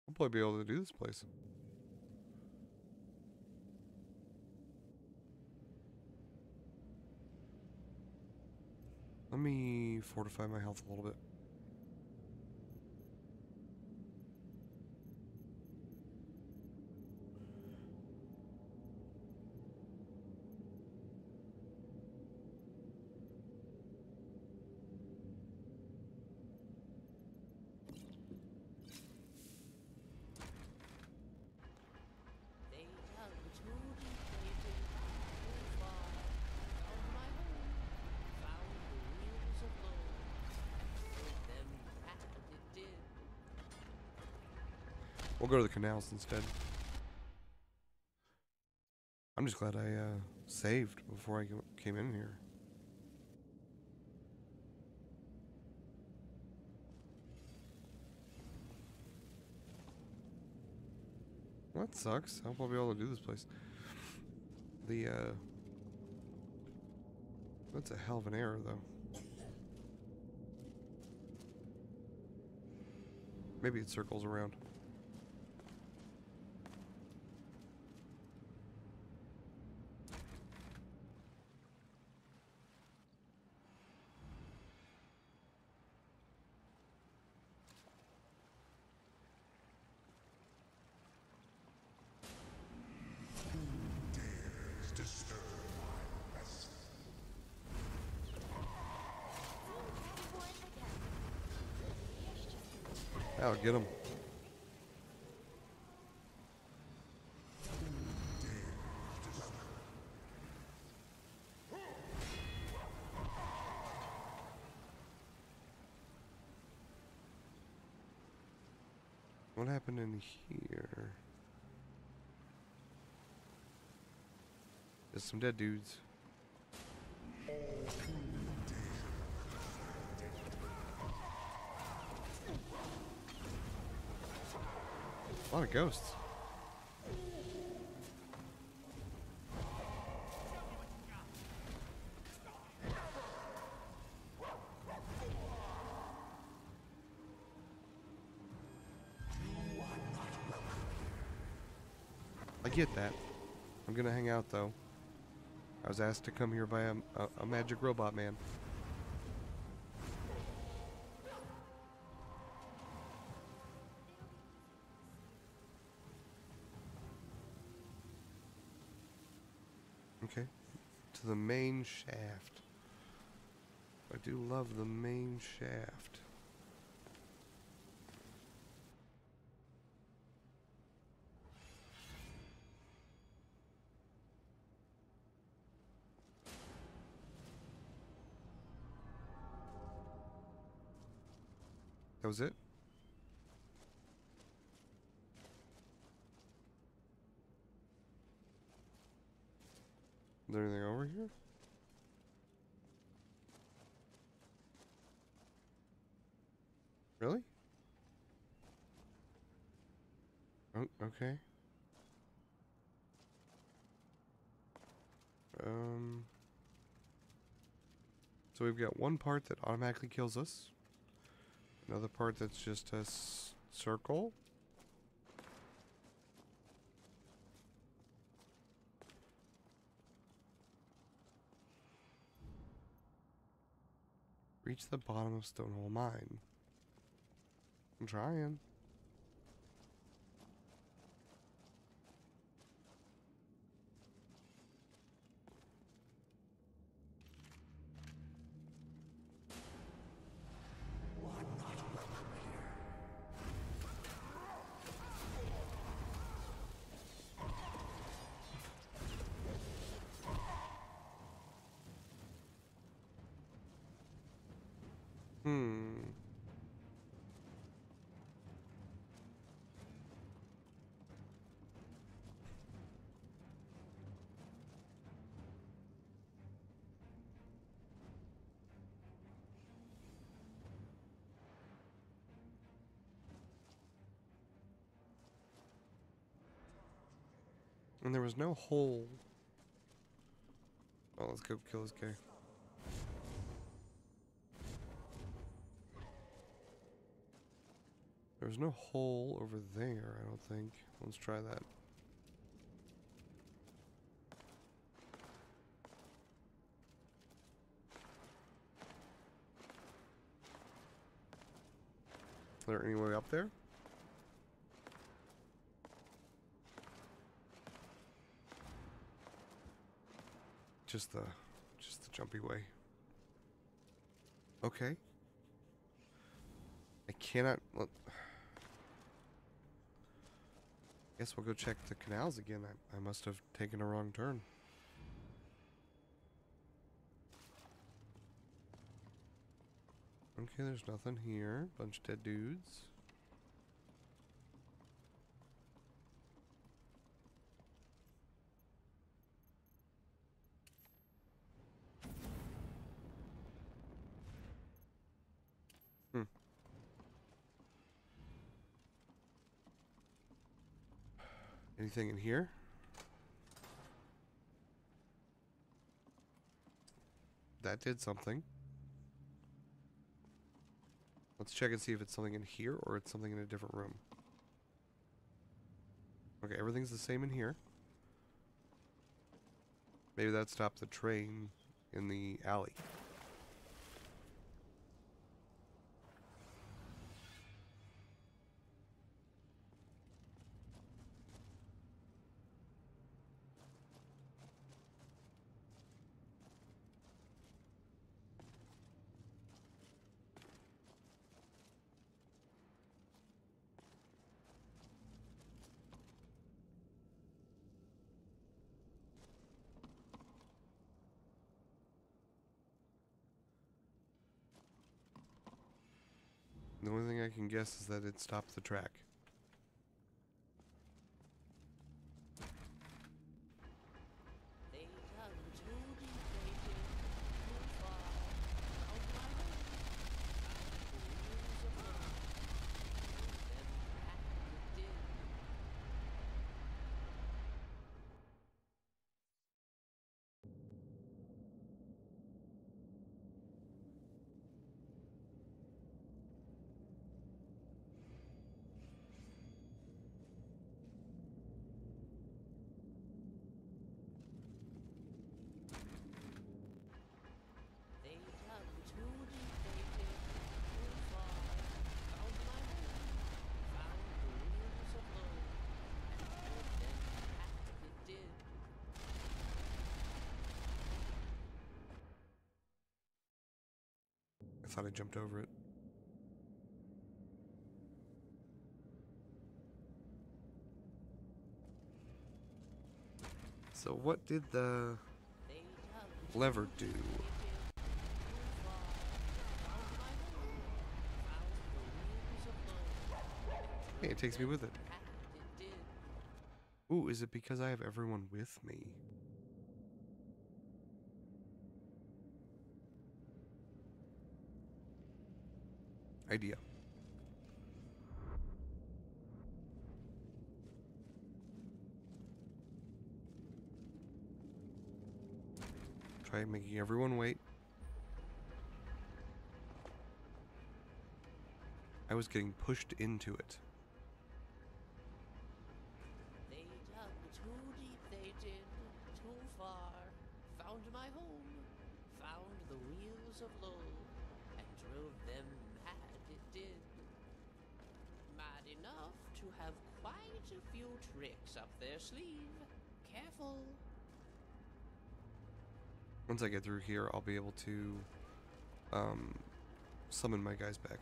I'll probably be able to do this place. Me fortify my health a little bit. They dug too deep, they did, too far, found my home, found the wheels of Lull, and drove them mad, it did. We'll go to the canals instead. I'm just glad I uh, saved before I came in here. Well, that sucks. I hope I'll be able to do this place. The, uh... That's a hell of an error, though. Maybe it circles around. get him. What happened in here? There's some dead dudes. Of ghosts. I get that. I'm gonna hang out though. I was asked to come here by a, a, a magic robot man. The main shaft. I do love the main shaft. That was it? There anything over here? Really? Oh, okay. Um. So we've got one part that automatically kills us. Another part that's just a circle. Reach the bottom of Stonehole Mine. I'm trying. There was no hole. Oh, let's go kill this guy. There's no hole over there, I don't think. Let's try that. Is there any way up there? Just the just the jumpy way. Okay. I cannot let Guess we'll go check the canals again. I, I must have taken a wrong turn. Okay, there's nothing here. Bunch of dead dudes. Anything in here? That did something. Let's check and see if it's something in here or it's something in a different room. Okay, everything's the same in here. Maybe that stopped the train in the alley. I can guess is that it stopped the track. Thought I jumped over it. So what did the lever do? Hey, it takes me with it. Ooh, is it because I have everyone with me? Idea. Try making everyone wait. I was getting pushed into it. Up their sleeve. Careful. Once I get through here, I'll be able to um, summon my guys back.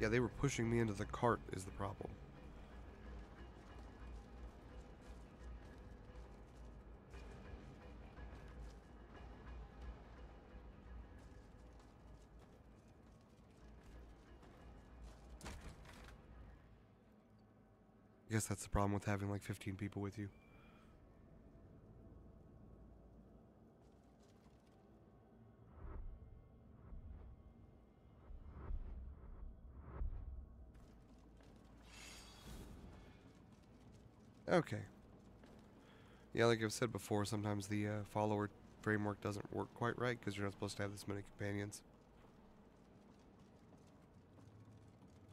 Yeah, they were pushing me into the cart is the problem. Guess that's the problem with having like 15 people with you. Okay. Yeah, like I've said before, sometimes the uh, follower framework doesn't work quite right because you're not supposed to have this many companions.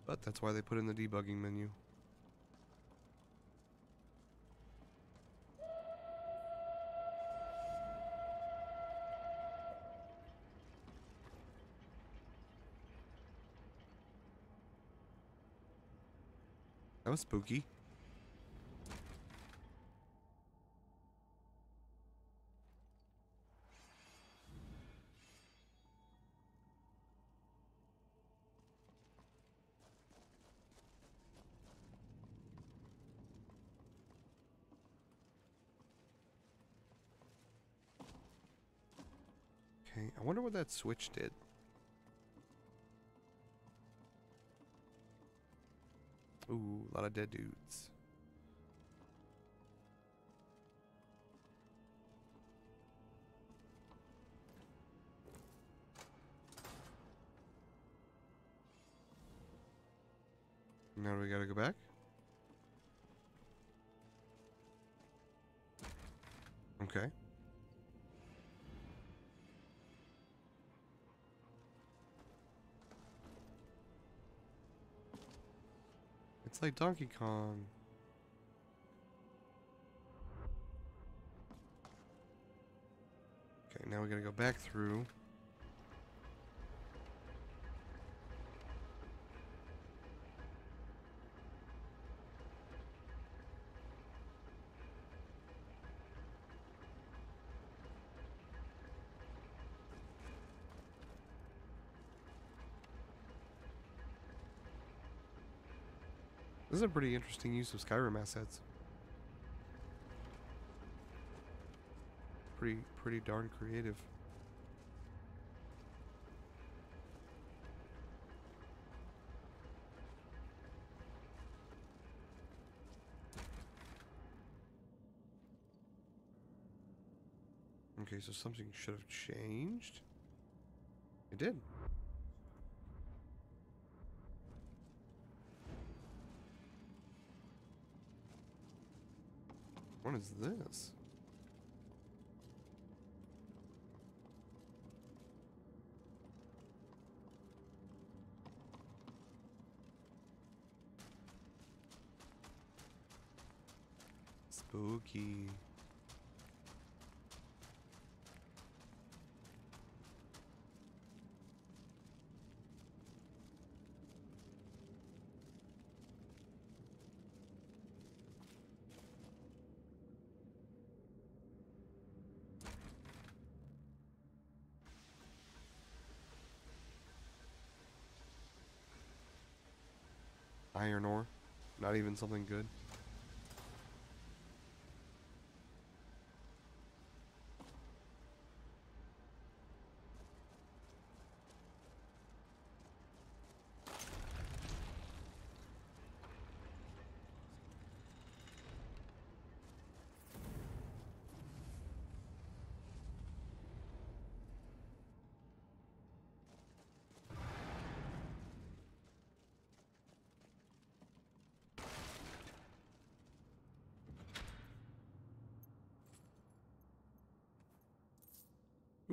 But that's why they put in the debugging menu. That was spooky. Okay, I wonder what that switch did. Ooh, a lot of dead dudes. Now we gotta go back? Okay. It's like Donkey Kong. Okay, now we gotta go back through. This is a pretty interesting use of Skyrim assets. Pretty, pretty darn creative. Okay, so something should have changed. It did. What is this? Spooky. Iron ore. Not even something good.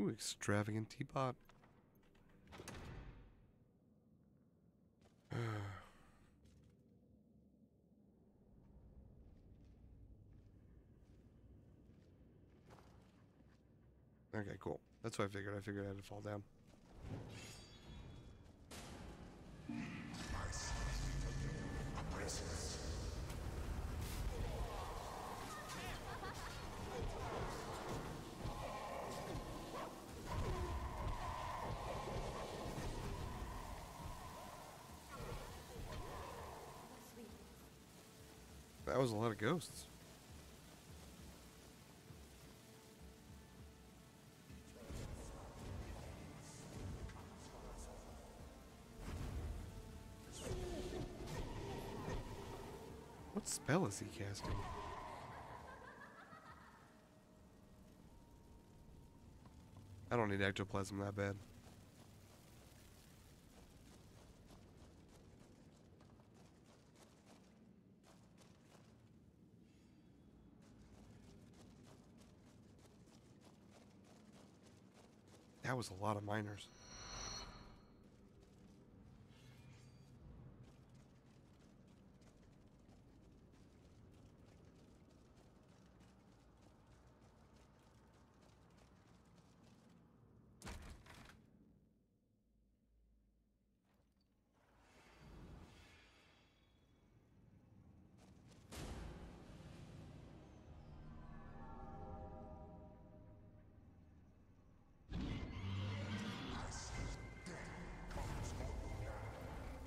Ooh, extravagant teapot. okay, cool. That's what I figured. I figured I had to fall down. That was a lot of ghosts. What spell is he casting? I don't need ectoplasm that bad. That was a lot of miners.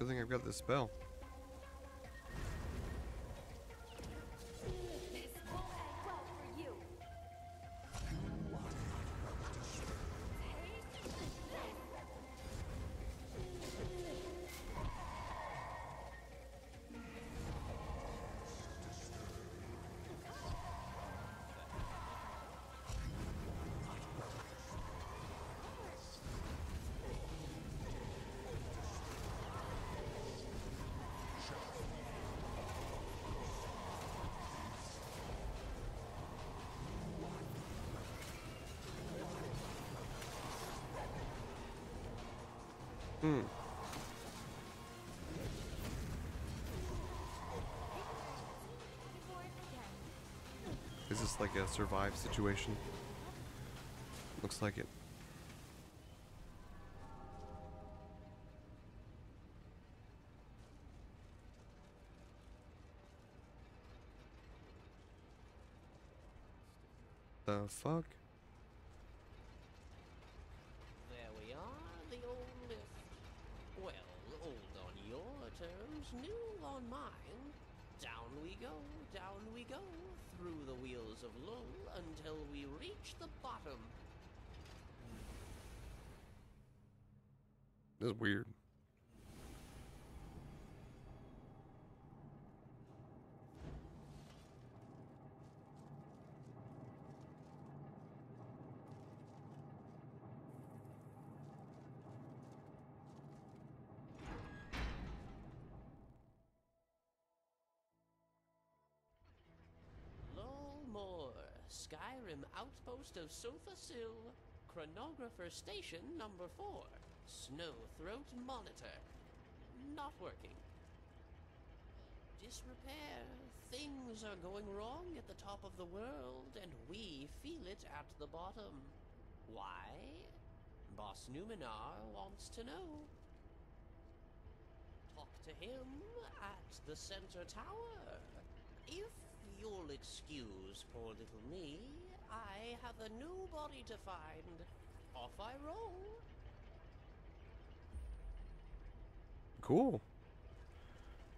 Good thing I've got this spell. Is this like a survive situation? Looks like it. The fuck? There we are, the old lift. Well, old on your terms, new on mine. Down we go, down we go, the wheels of Lull until we reach the bottom. This is weird. Skyrim outpost of Sotha Sil, chronographer station number four, Snowthroat monitor. Not working. Disrepair. Things are going wrong at the top of the world, and we feel it at the bottom. Why? Boss Numenar wants to know. Talk to him at the center tower. If you'll excuse poor little me, I have a new body to find. Off I roll. Cool.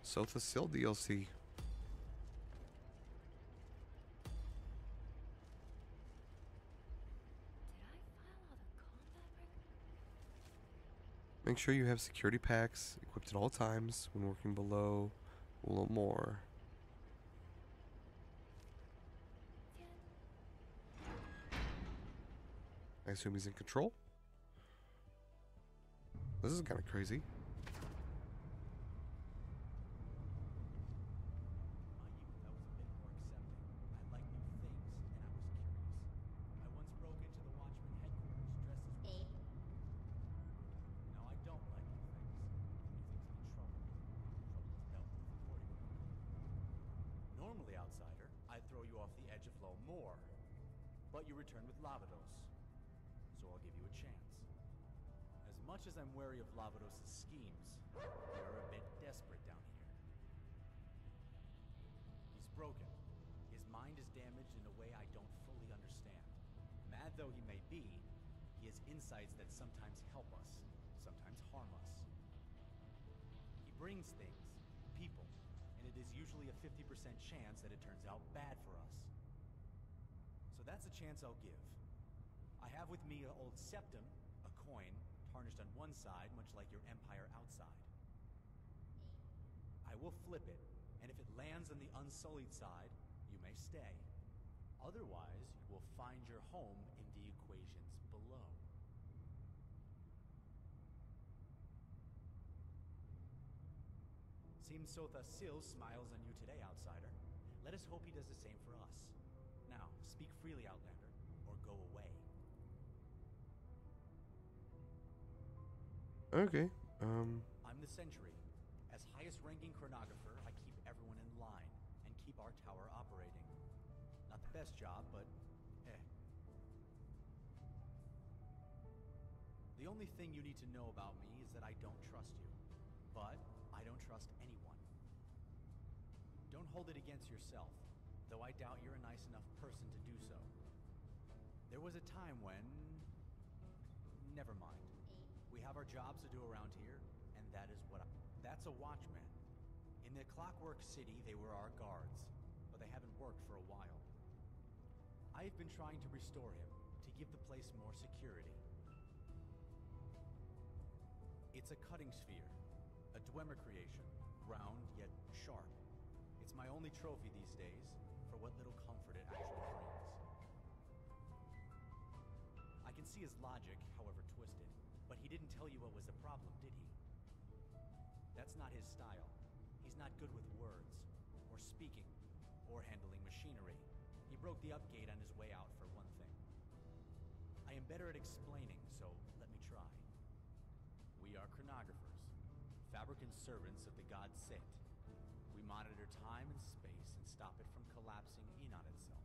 Sotha Sil DLC. Make sure you have security packs equipped at all times when working below a little more. I assume he's in control. This is kind of crazy. Much as I'm wary of Lavados' schemes, they're a bit desperate down here. He's broken. His mind is damaged in a way I don't fully understand. Mad though he may be, he has insights that sometimes help us, sometimes harm us. He brings things, people, and it is usually a 50% chance that it turns out bad for us. So that's a chance I'll give. I have with me an old septim, a coin, tarnished on one side, much like your empire outside. I will flip it, and if it lands on the unsullied side, you may stay. Otherwise, you will find your home in the equations below. Seems Sotha Sil smiles on you today, outsider. Let us hope he does the same for us. Now, speak freely, Outlander, or Okay. Um. I'm the Sentry. As highest ranking chronographer, I keep everyone in line and keep our tower operating. Not the best job, but eh. The only thing you need to know about me is that I don't trust you. But I don't trust anyone. Don't hold it against yourself, though I doubt you're a nice enough person to do so. There was a time when. Never mind. Have our jobs to do around here, and that is what I. That's a watchman. In the Clockwork City, they were our guards, but they haven't worked for a while. I've been trying to restore him, to give the place more security. It's a cutting sphere, a Dwemer creation, round yet sharp. It's my only trophy these days, for what little comfort it actually brings. I can see his logic, machinery. He broke the upgate on his way out, for one thing. I am better at explaining, so let me try. We are chronographers, fabricant servants of the god Seht. We monitor time and space and stop it from collapsing in on itself.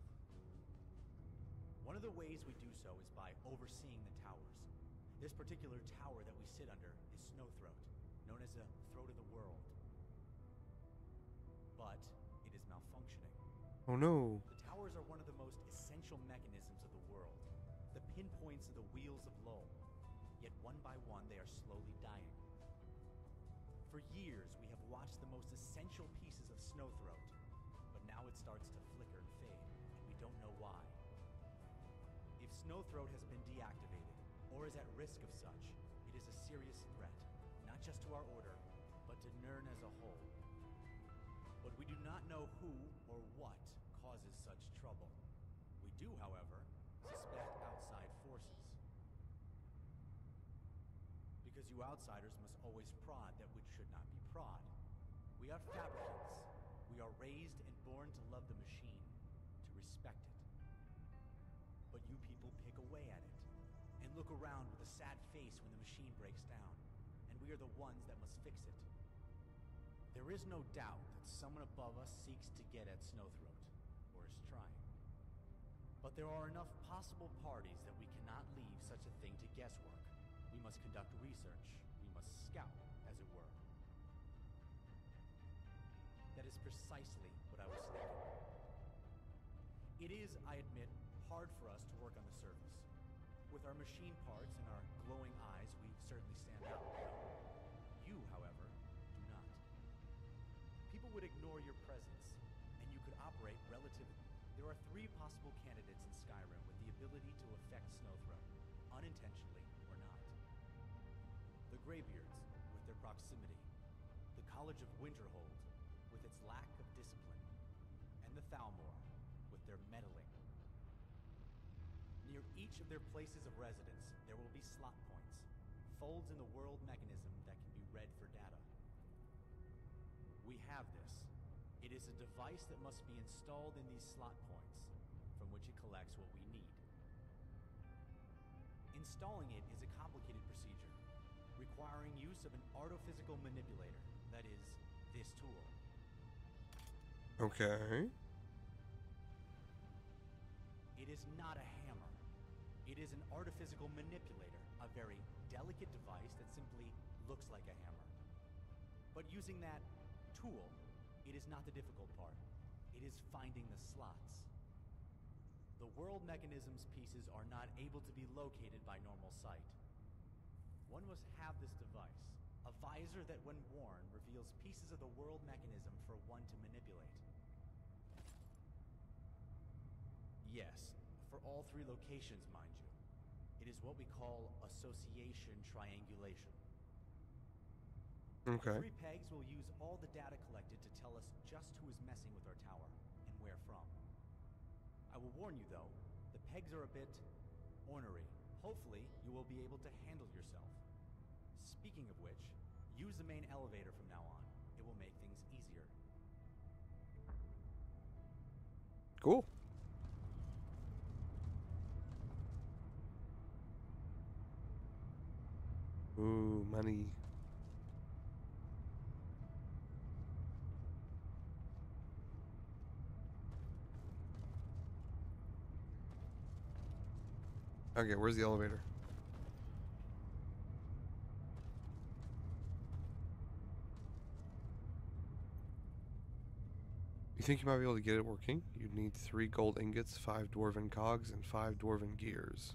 One of the ways we do so is by overseeing the towers. This particular tower that we sit under is Snowthroat, Oh no. The towers are one of the most essential mechanisms of the world, the pinpoints of the wheels of Lowell. Yet one by one, they are slowly dying. For years, we have watched the most essential pieces of Snowthroat, but now it starts to flicker and fade, and we don't know why. If Snowthroat has been deactivated, or is at risk of such, do, however, suspect outside forces. Because you outsiders must always prod that which should not be prod. We are fabricants. We are raised and born to love the machine, to respect it. But you people pick away at it, and look around with a sad face when the machine breaks down, and we are the ones that must fix it. There is no doubt that someone above us seeks to get at trying. But there are enough possible parties that we cannot leave such a thing to guesswork. We must conduct research. We must scout, as it were. That is precisely what I was thinking. It is, I admit, hard for us to work on the surface. With our machine parts and our glowing of their places of residence, there will be slot points, folds in the world mechanism that can be read for data. We have this. It is a device that must be installed in these slot points, from which it collects what we need. Installing it is a complicated procedure, requiring use of an artophysical manipulator, that is, this tool. Okay. Is an artiphysical manipulator, a very delicate device that simply looks like a hammer. But using that tool, it is not the difficult part. It is finding the slots. The world mechanism's pieces are not able to be located by normal sight. One must have this device, a visor that, when worn, reveals pieces of the world mechanism for one to manipulate. Yes, for all three locations, mind. It is what we call association triangulation. Okay. The three pegs will use all the data collected to tell us just who is messing with our tower and where from. I will warn you though, the pegs are a bit ornery. Hopefully, you will be able to handle yourself. Speaking of which, use the main elevator from now on. It will make things easier. Cool. Ooh, money. Okay, where's the elevator? You think you might be able to get it working? You'd need three gold ingots, five dwarven cogs, and five dwarven gears.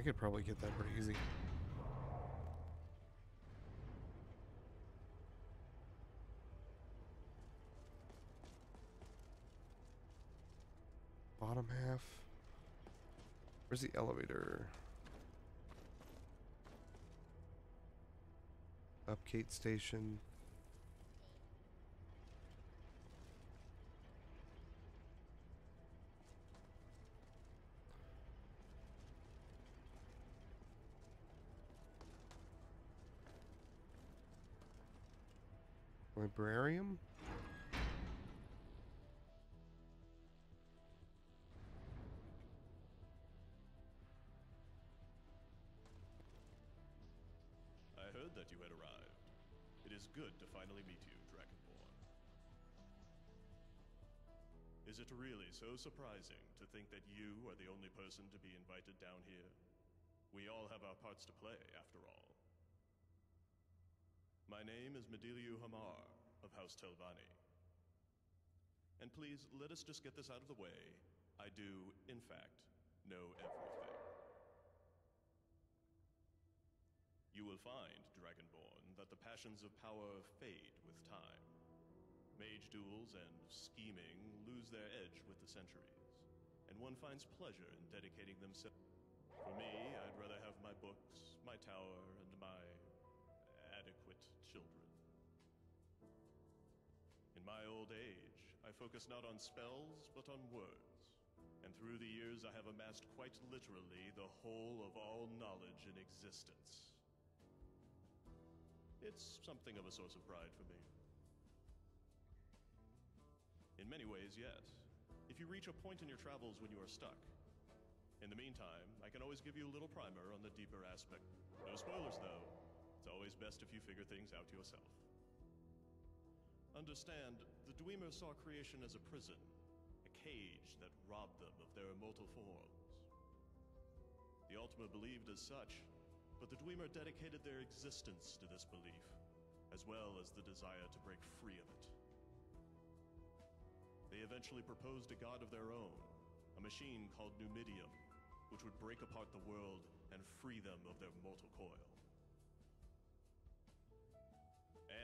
I could probably get that pretty easy. Bottom half. Where's the elevator? Upgate station. Librarium? I heard that you had arrived. It is good to finally meet you, Dragonborn. Is it really so surprising to think that you are the only person to be invited down here? We all have our parts to play, after all. My name is Mediliu Hamar of House Telvanni. And please, let us just get this out of the way. I do, in fact, know everything. You will find, Dragonborn, that the passions of power fade with time. Mage duels and scheming lose their edge with the centuries, and one finds pleasure in dedicating themselves. For me, I'd rather have my books, my tower, and my children. In my old age, I focus not on spells, but on words. And through the years, I have amassed quite literally the whole of all knowledge in existence. It's something of a source of pride for me. In many ways, yes. If you reach a point in your travels when you are stuck. In the meantime, I can always give you a little primer on the deeper aspect. No spoilers, though. It's always best if you figure things out yourself. Understand, the Dwemer saw creation as a prison, a cage that robbed them of their immortal forms. The Altmer believed as such, but the Dwemer dedicated their existence to this belief, as well as the desire to break free of it. They eventually proposed a god of their own, a a machine called Numidium, which would break apart the world and free them of their mortal coil.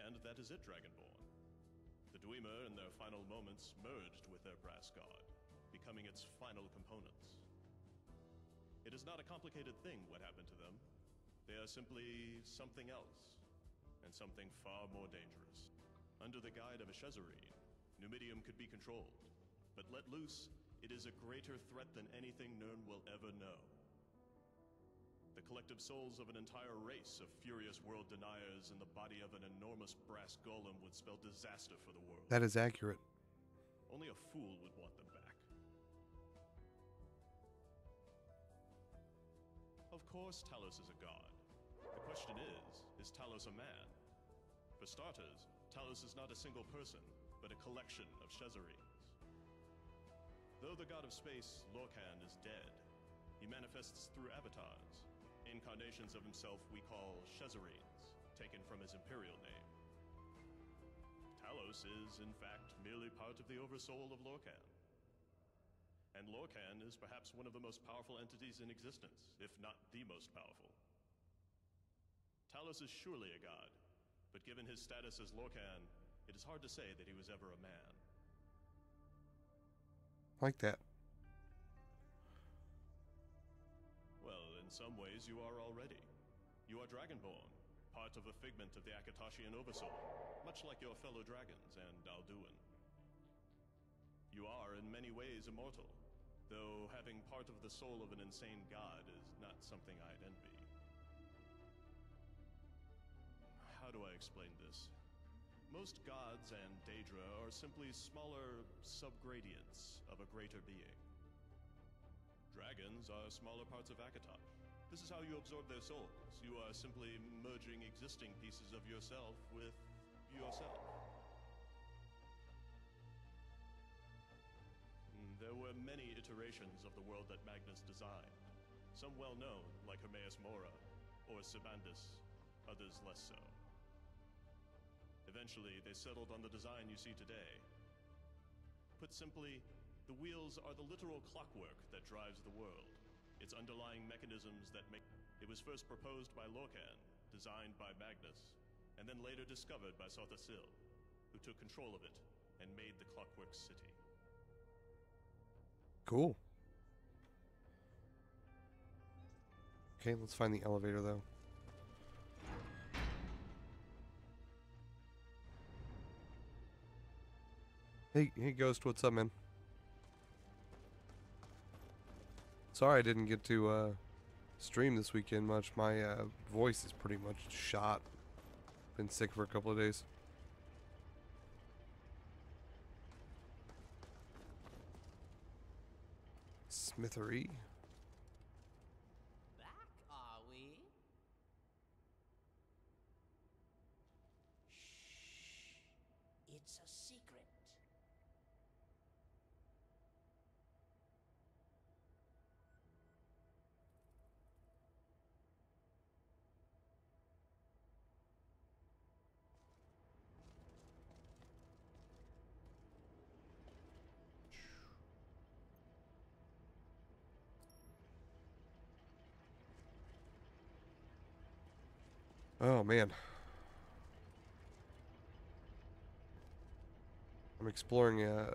And that is it, Dragonborn. The Dwemer, in their final moments, merged with their brass god, becoming its final components. It is not a complicated thing what happened to them. They are simply something else, and something far more dangerous. Under the guide of a Shezarrine, Numidium could be controlled, but let loose, it is a greater threat than anything Nirn will ever know. The collective souls of an entire race of furious world deniers in the body of an enormous brass golem would spell disaster for the world. That is accurate. Only a fool would want them back. Of course, Talos is a god. The question is is Talos a man? For starters, Talos is not a single person, but a collection of Shezarrines. Though the god of space, Lorkhan, is dead, he manifests through avatars, incarnations of himself we call Shezarrines, taken from his imperial name. Talos is, in fact, merely part of the oversoul of Lorkhan. And Lorkhan is perhaps one of the most powerful entities in existence, if not the most powerful. Talos is surely a god, but given his status as Lorkhan, it is hard to say that he was ever a man. Like that. In some ways, you are already. You are Dragonborn, part of a figment of the Akatoshian Oversoul, much like your fellow dragons and Alduin. You are, in many ways, immortal, though having part of the soul of an insane god is not something I'd envy. How do I explain this? Most gods and Daedra are simply smaller subgradients of a greater being. Dragons are smaller parts of Akatosh. This is how you absorb their souls. You are simply merging existing pieces of yourself with yourself. Mm, There were many iterations of the world that Magnus designed. Some well known, like Hermaeus Mora or Sibandus, others less so. Eventually, they settled on the design you see today. Put simply, the wheels are the literal clockwork that drives the world, its underlying mechanisms that make. It was first proposed by Lorkhan, designed by Magnus, and then later discovered by Sotha Sil, who took control of it and made the Clockwork City. Cool. Okay, let's find the elevator though. Hey, hey, Ghost, what's up, man? Sorry I didn't get to uh, stream this weekend much. My uh, voice is pretty much shot. Been sick for a couple of days. Smithery. Back, are we? Shh. It's a secret. Oh man. I'm exploring a,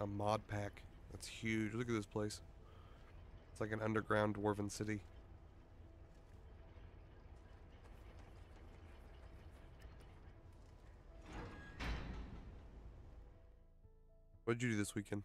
a mod pack. That's huge. Look at this place. It's like an underground dwarven city. What did you do this weekend?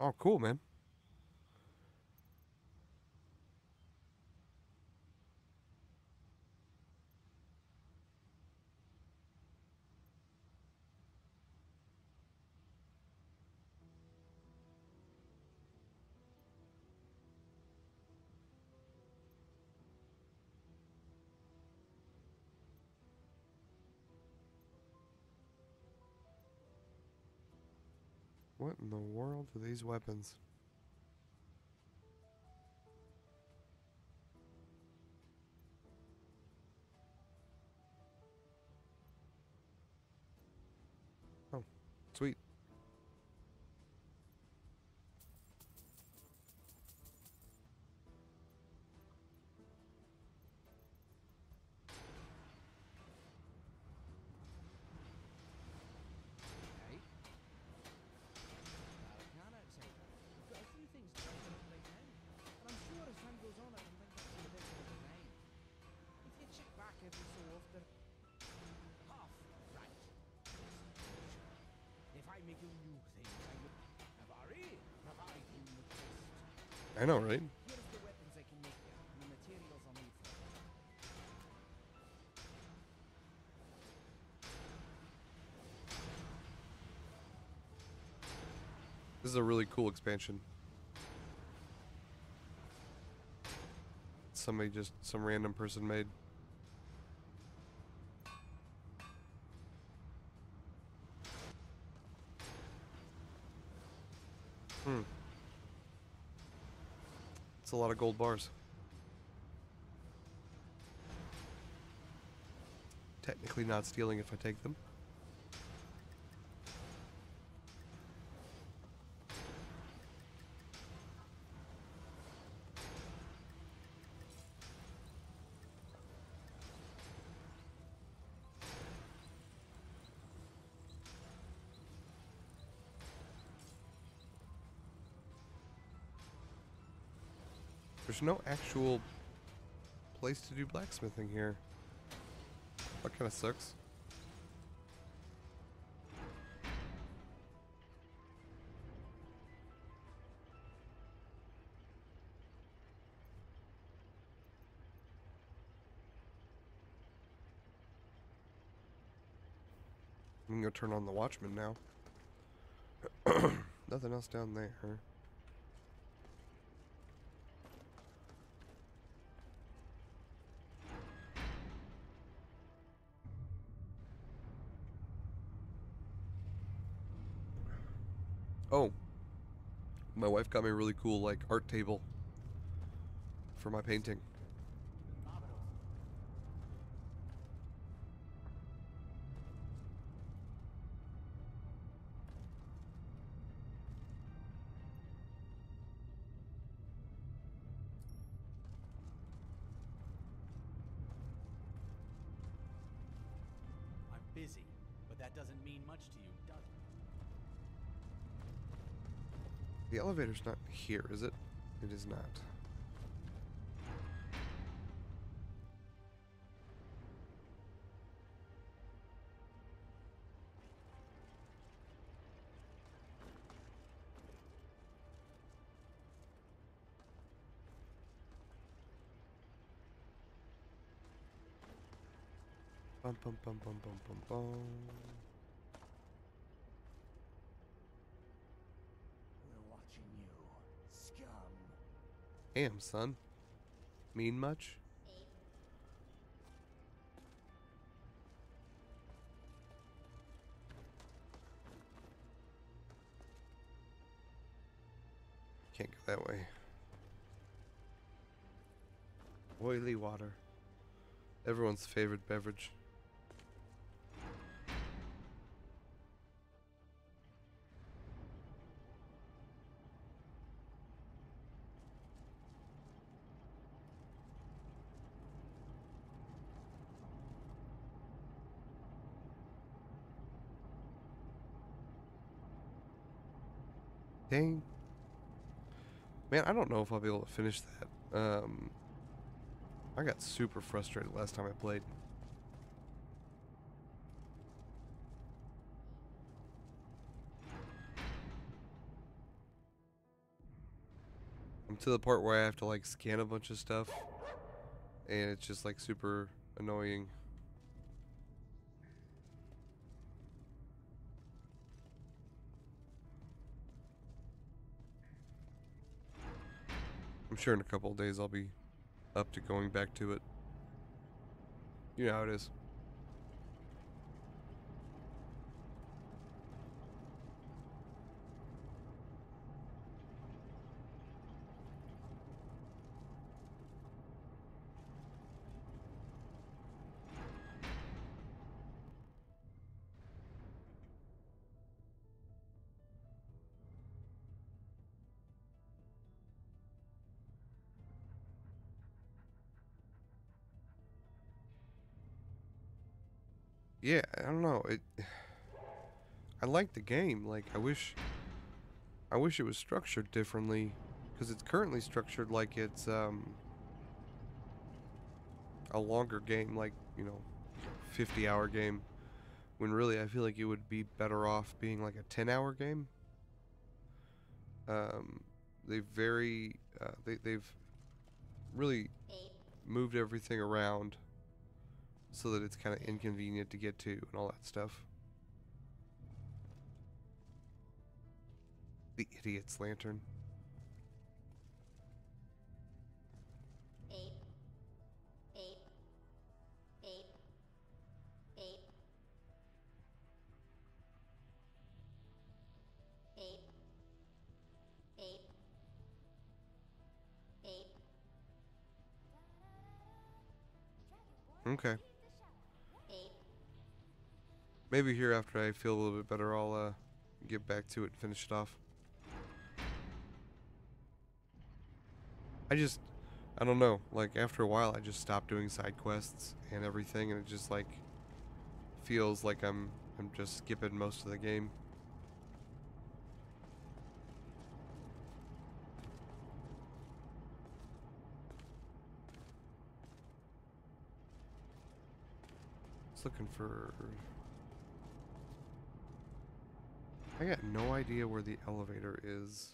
Oh, cool, man. What in the world are these weapons? Need know, right? This is a really cool expansion. Somebody just, some random person made. Hmm. It's a lot of gold bars. Technically not stealing if I take them. There's no actual place to do blacksmithing here. That kind of sucks. We can go turn on the Watchman now. Nothing else down there. Got me a really cool like art table for my painting. Elevator's not here, is it? It is not. Bum bum bum bum bum bum bum. Damn, son. Mean much? Can't go that way. Oily water. Everyone's favorite beverage. Man, I don't know if I'll be able to finish that. Um, I got super frustrated last time I played. I'm to the part where I have to like scan a bunch of stuff and it's just like super annoying. I'm sure in a couple of days I'll be up to going back to it. You know how it is. Yeah, I don't know. It. I like the game. Like, I wish. I wish it was structured differently, because it's currently structured like it's um. A longer game, like you know, fifty-hour game, when really I feel like it would be better off being like a ten-hour game. Um, they very uh, they they've really moved everything around so that it's kind of inconvenient to get to and all that stuff. The idiot's lantern. Eight. Eight. Eight. Eight. Eight. Eight. Okay. Maybe here after I feel a little bit better, I'll uh, get back to it and finish it off. I just, I don't know. Like after a while, I just stopped doing side quests and everything, and it just like feels like I'm I'm just skipping most of the game. Just looking for. I got no idea where the elevator is.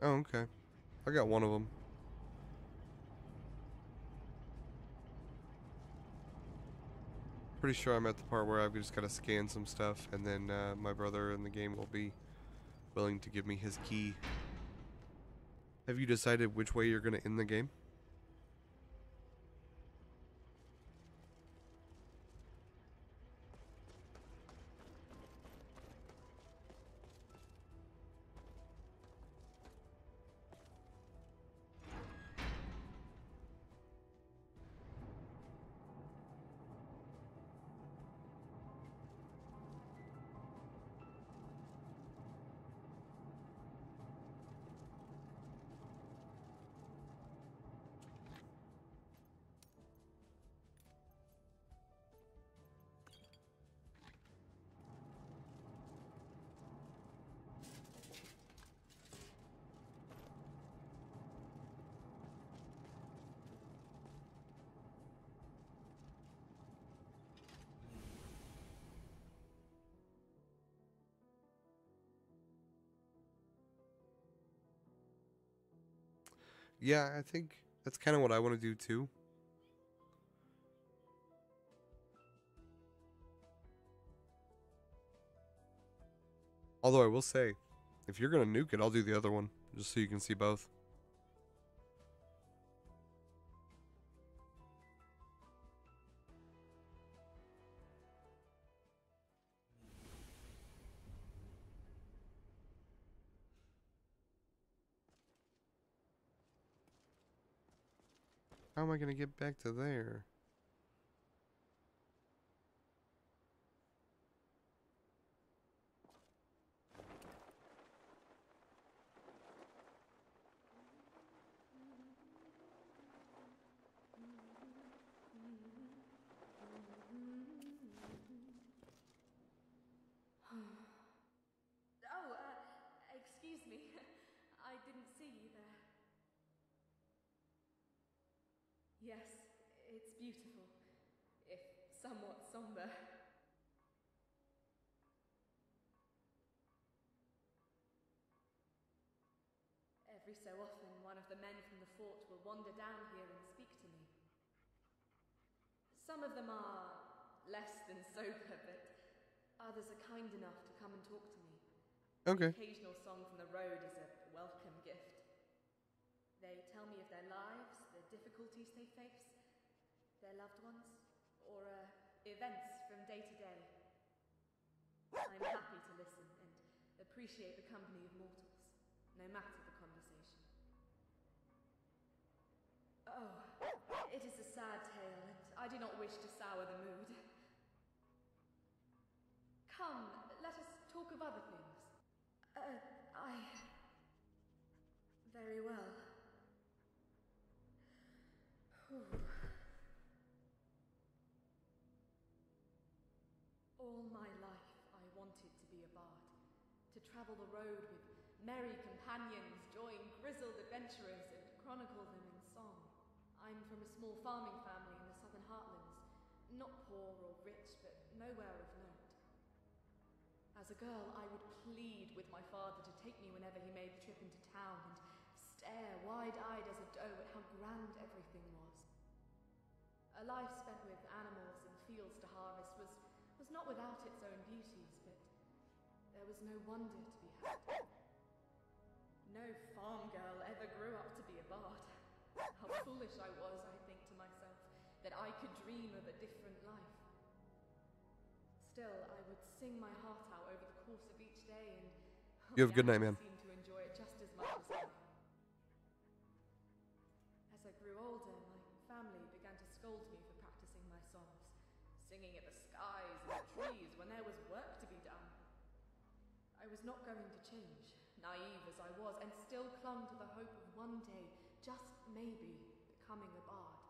Oh, okay. I got one of them. Pretty sure I'm at the part where I've just got to scan some stuff, and then uh, my brother in the game will be willing to give me his key. Have you decided which way you're going to end the game? Yeah, I think that's kind of what I want to do too. Although I will say, If you're gonna nuke it, I'll do the other one just so you can see both. How am I gonna get back to there? oh, uh, excuse me. I didn't see you there. Yes, it's beautiful, if somewhat somber. Every so often, one of the men from the fort will wander down here and speak to me. Some of them are less than sober, but others are kind enough to come and talk to me. Okay. The occasional song from the road is a welcome gift. They tell me of their lives, the difficulties they face, their loved ones, or uh, events from day to day. I'm happy to listen and appreciate the company of mortals, no matter the conversation. Oh, it is a sad tale, and I do not wish to sour the mood. Come, let us talk of other things. Uh, I. Very well. Bard, to travel the road with merry companions, join grizzled adventurers, and chronicle them in song. I'm from a small farming family in the southern heartlands, not poor or rich, but nowhere of note. As a girl, I would plead with my father to take me whenever he made the trip into town and stare wide-eyed as a doe at how grand everything was. A life spent with animals and fields to harvest was, was not without its no wonder to be had. No farm girl ever grew up to be a bard. How foolish I was, I think to myself, that I could dream of a different life. Still, I would sing my heart out over the course of each day, and You have a good the night, man. Maybe, becoming a bard.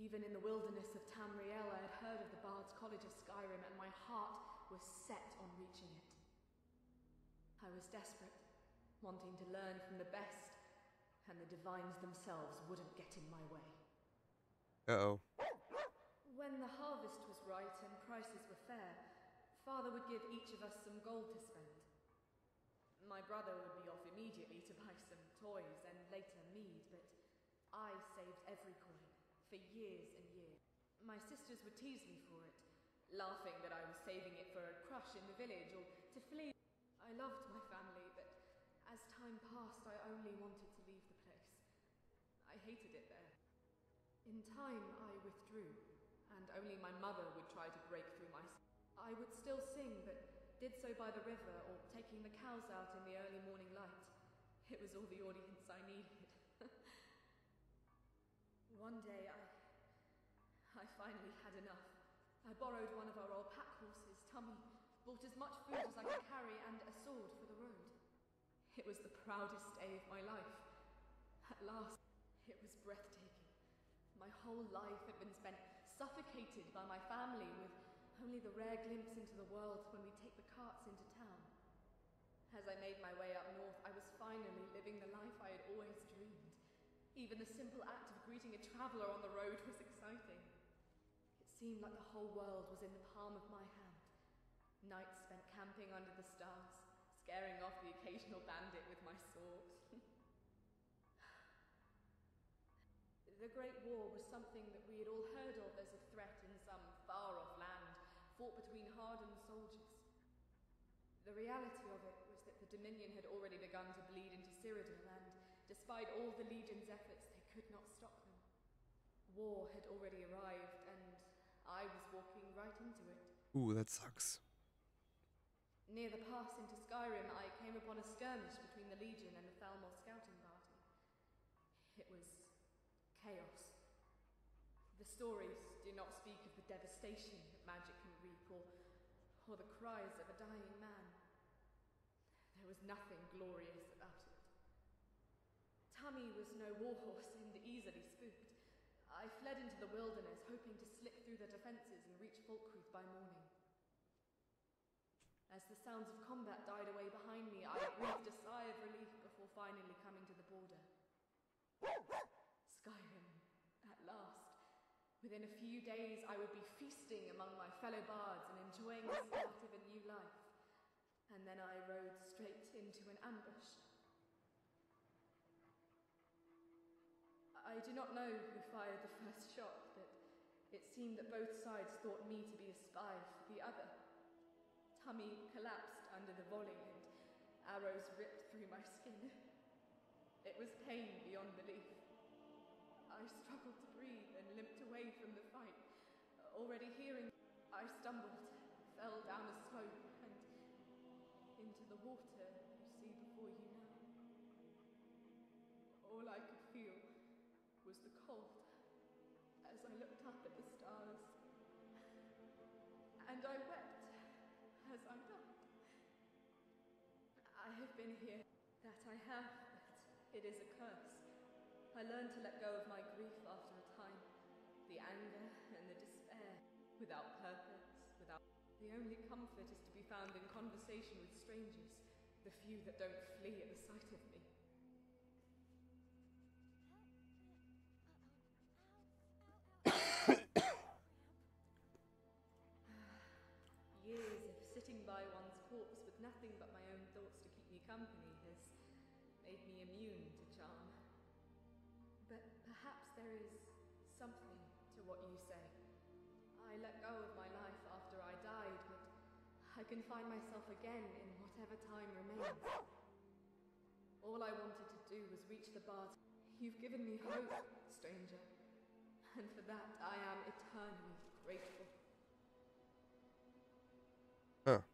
Even in the wilderness of Tamriel, I had heard of the Bard's College of Skyrim, and my heart was set on reaching it. I was desperate, wanting to learn from the best, and the divines themselves wouldn't get in my way. Uh oh. When the harvest was right and prices were fair, Father would give each of us some gold to spend. My brother would be off immediately to buy some toys and later mead, I saved every coin for years and years. My sisters would tease me for it, laughing that I was saving it for a crush in the village or to flee. I loved my family, but as time passed, I only wanted to leave the place. I hated it there. In time, I withdrew, and only my mother would try to break through my. I would still sing, but did so by the river or taking the cows out in the early morning light. It was all the audience I needed. One day, I. I finally had enough. I borrowed one of our old pack horses, Tummy, bought as much food as I could carry, and a sword for the road. It was the proudest day of my life. At last, it was breathtaking. My whole life had been spent suffocated by my family, with only the rare glimpse into the world when we take the carts into town. As I made my way up north, I was finally living the life I had always dreamed. Even the simple act greeting a traveller on the road was exciting. It seemed like the whole world was in the palm of my hand. Nights spent camping under the stars, scaring off the occasional bandit with my sword. the Great War was something that we had all heard of as a threat in some far off land, fought between hardened soldiers. The reality of it was that the Dominion had already begun to bleed into Cyrodiil, and despite all the Legion's efforts, they could not stop them. War had already arrived, and I was walking right into it. Ooh, that sucks. Near the pass into Skyrim, I came upon a skirmish between the Legion and the Thalmor scouting party. It was chaos. The stories do not speak of the devastation that magic can reap, or, or the cries of a dying man. There was nothing glorious about it. Tummy was no warhorse and easily spooked. I fled into the wilderness, hoping to slip through the defences and reach Falkreath by morning. As the sounds of combat died away behind me, I breathed a sigh of relief before finally coming to the border. Skyrim, at last. Within a few days, I would be feasting among my fellow bards and enjoying the start of a new life. And then I rode straight into an ambush. I do not know who fired the first shot, but it seemed that both sides thought me to be a spy for the other. Tummy collapsed under the volley, and arrows ripped through my skin. It was pain beyond belief. I struggled to breathe and limped away from the fight. Already hearing, I stumbled, learned to let go of my grief after a time. The anger and the despair, without purpose, without. The only comfort is to be found in conversation with strangers, the few that don't flee at the sight of me. Years of sitting by one's corpse with nothing but my own thoughts to keep me company has made me immune there is something to what you say. I let go of my life after I died, but I can find myself again in whatever time remains. All I wanted to do was reach the bard. You've given me hope, stranger, and for that I am eternally grateful. Huh.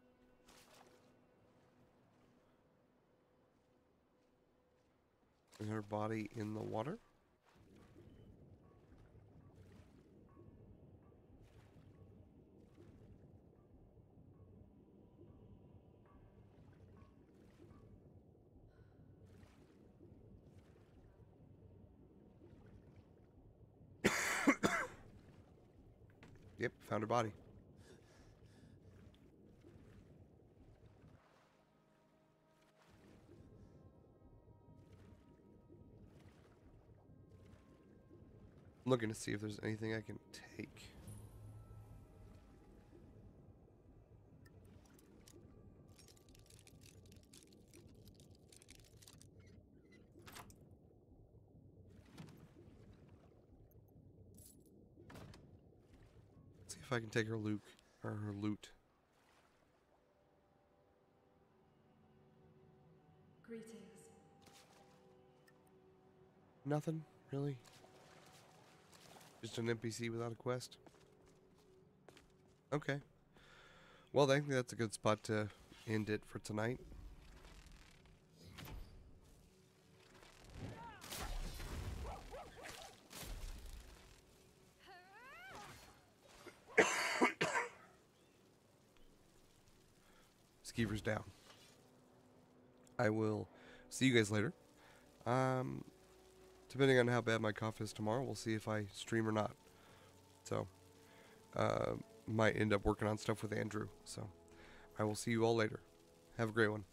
Is her body in the water? yep, found her body. I'm looking to see if there's anything I can take. If I can take her Luke or her loot. Greetings. Nothing, really. Just an NPC without a quest? Okay. Well, I think that's a good spot to end it for tonight. Skeever's down. I will see you guys later. Um, depending on how bad my cough is tomorrow, we'll see if I stream or not. So, uh, might end up working on stuff with Andrew. So, I will see you all later. Have a great one.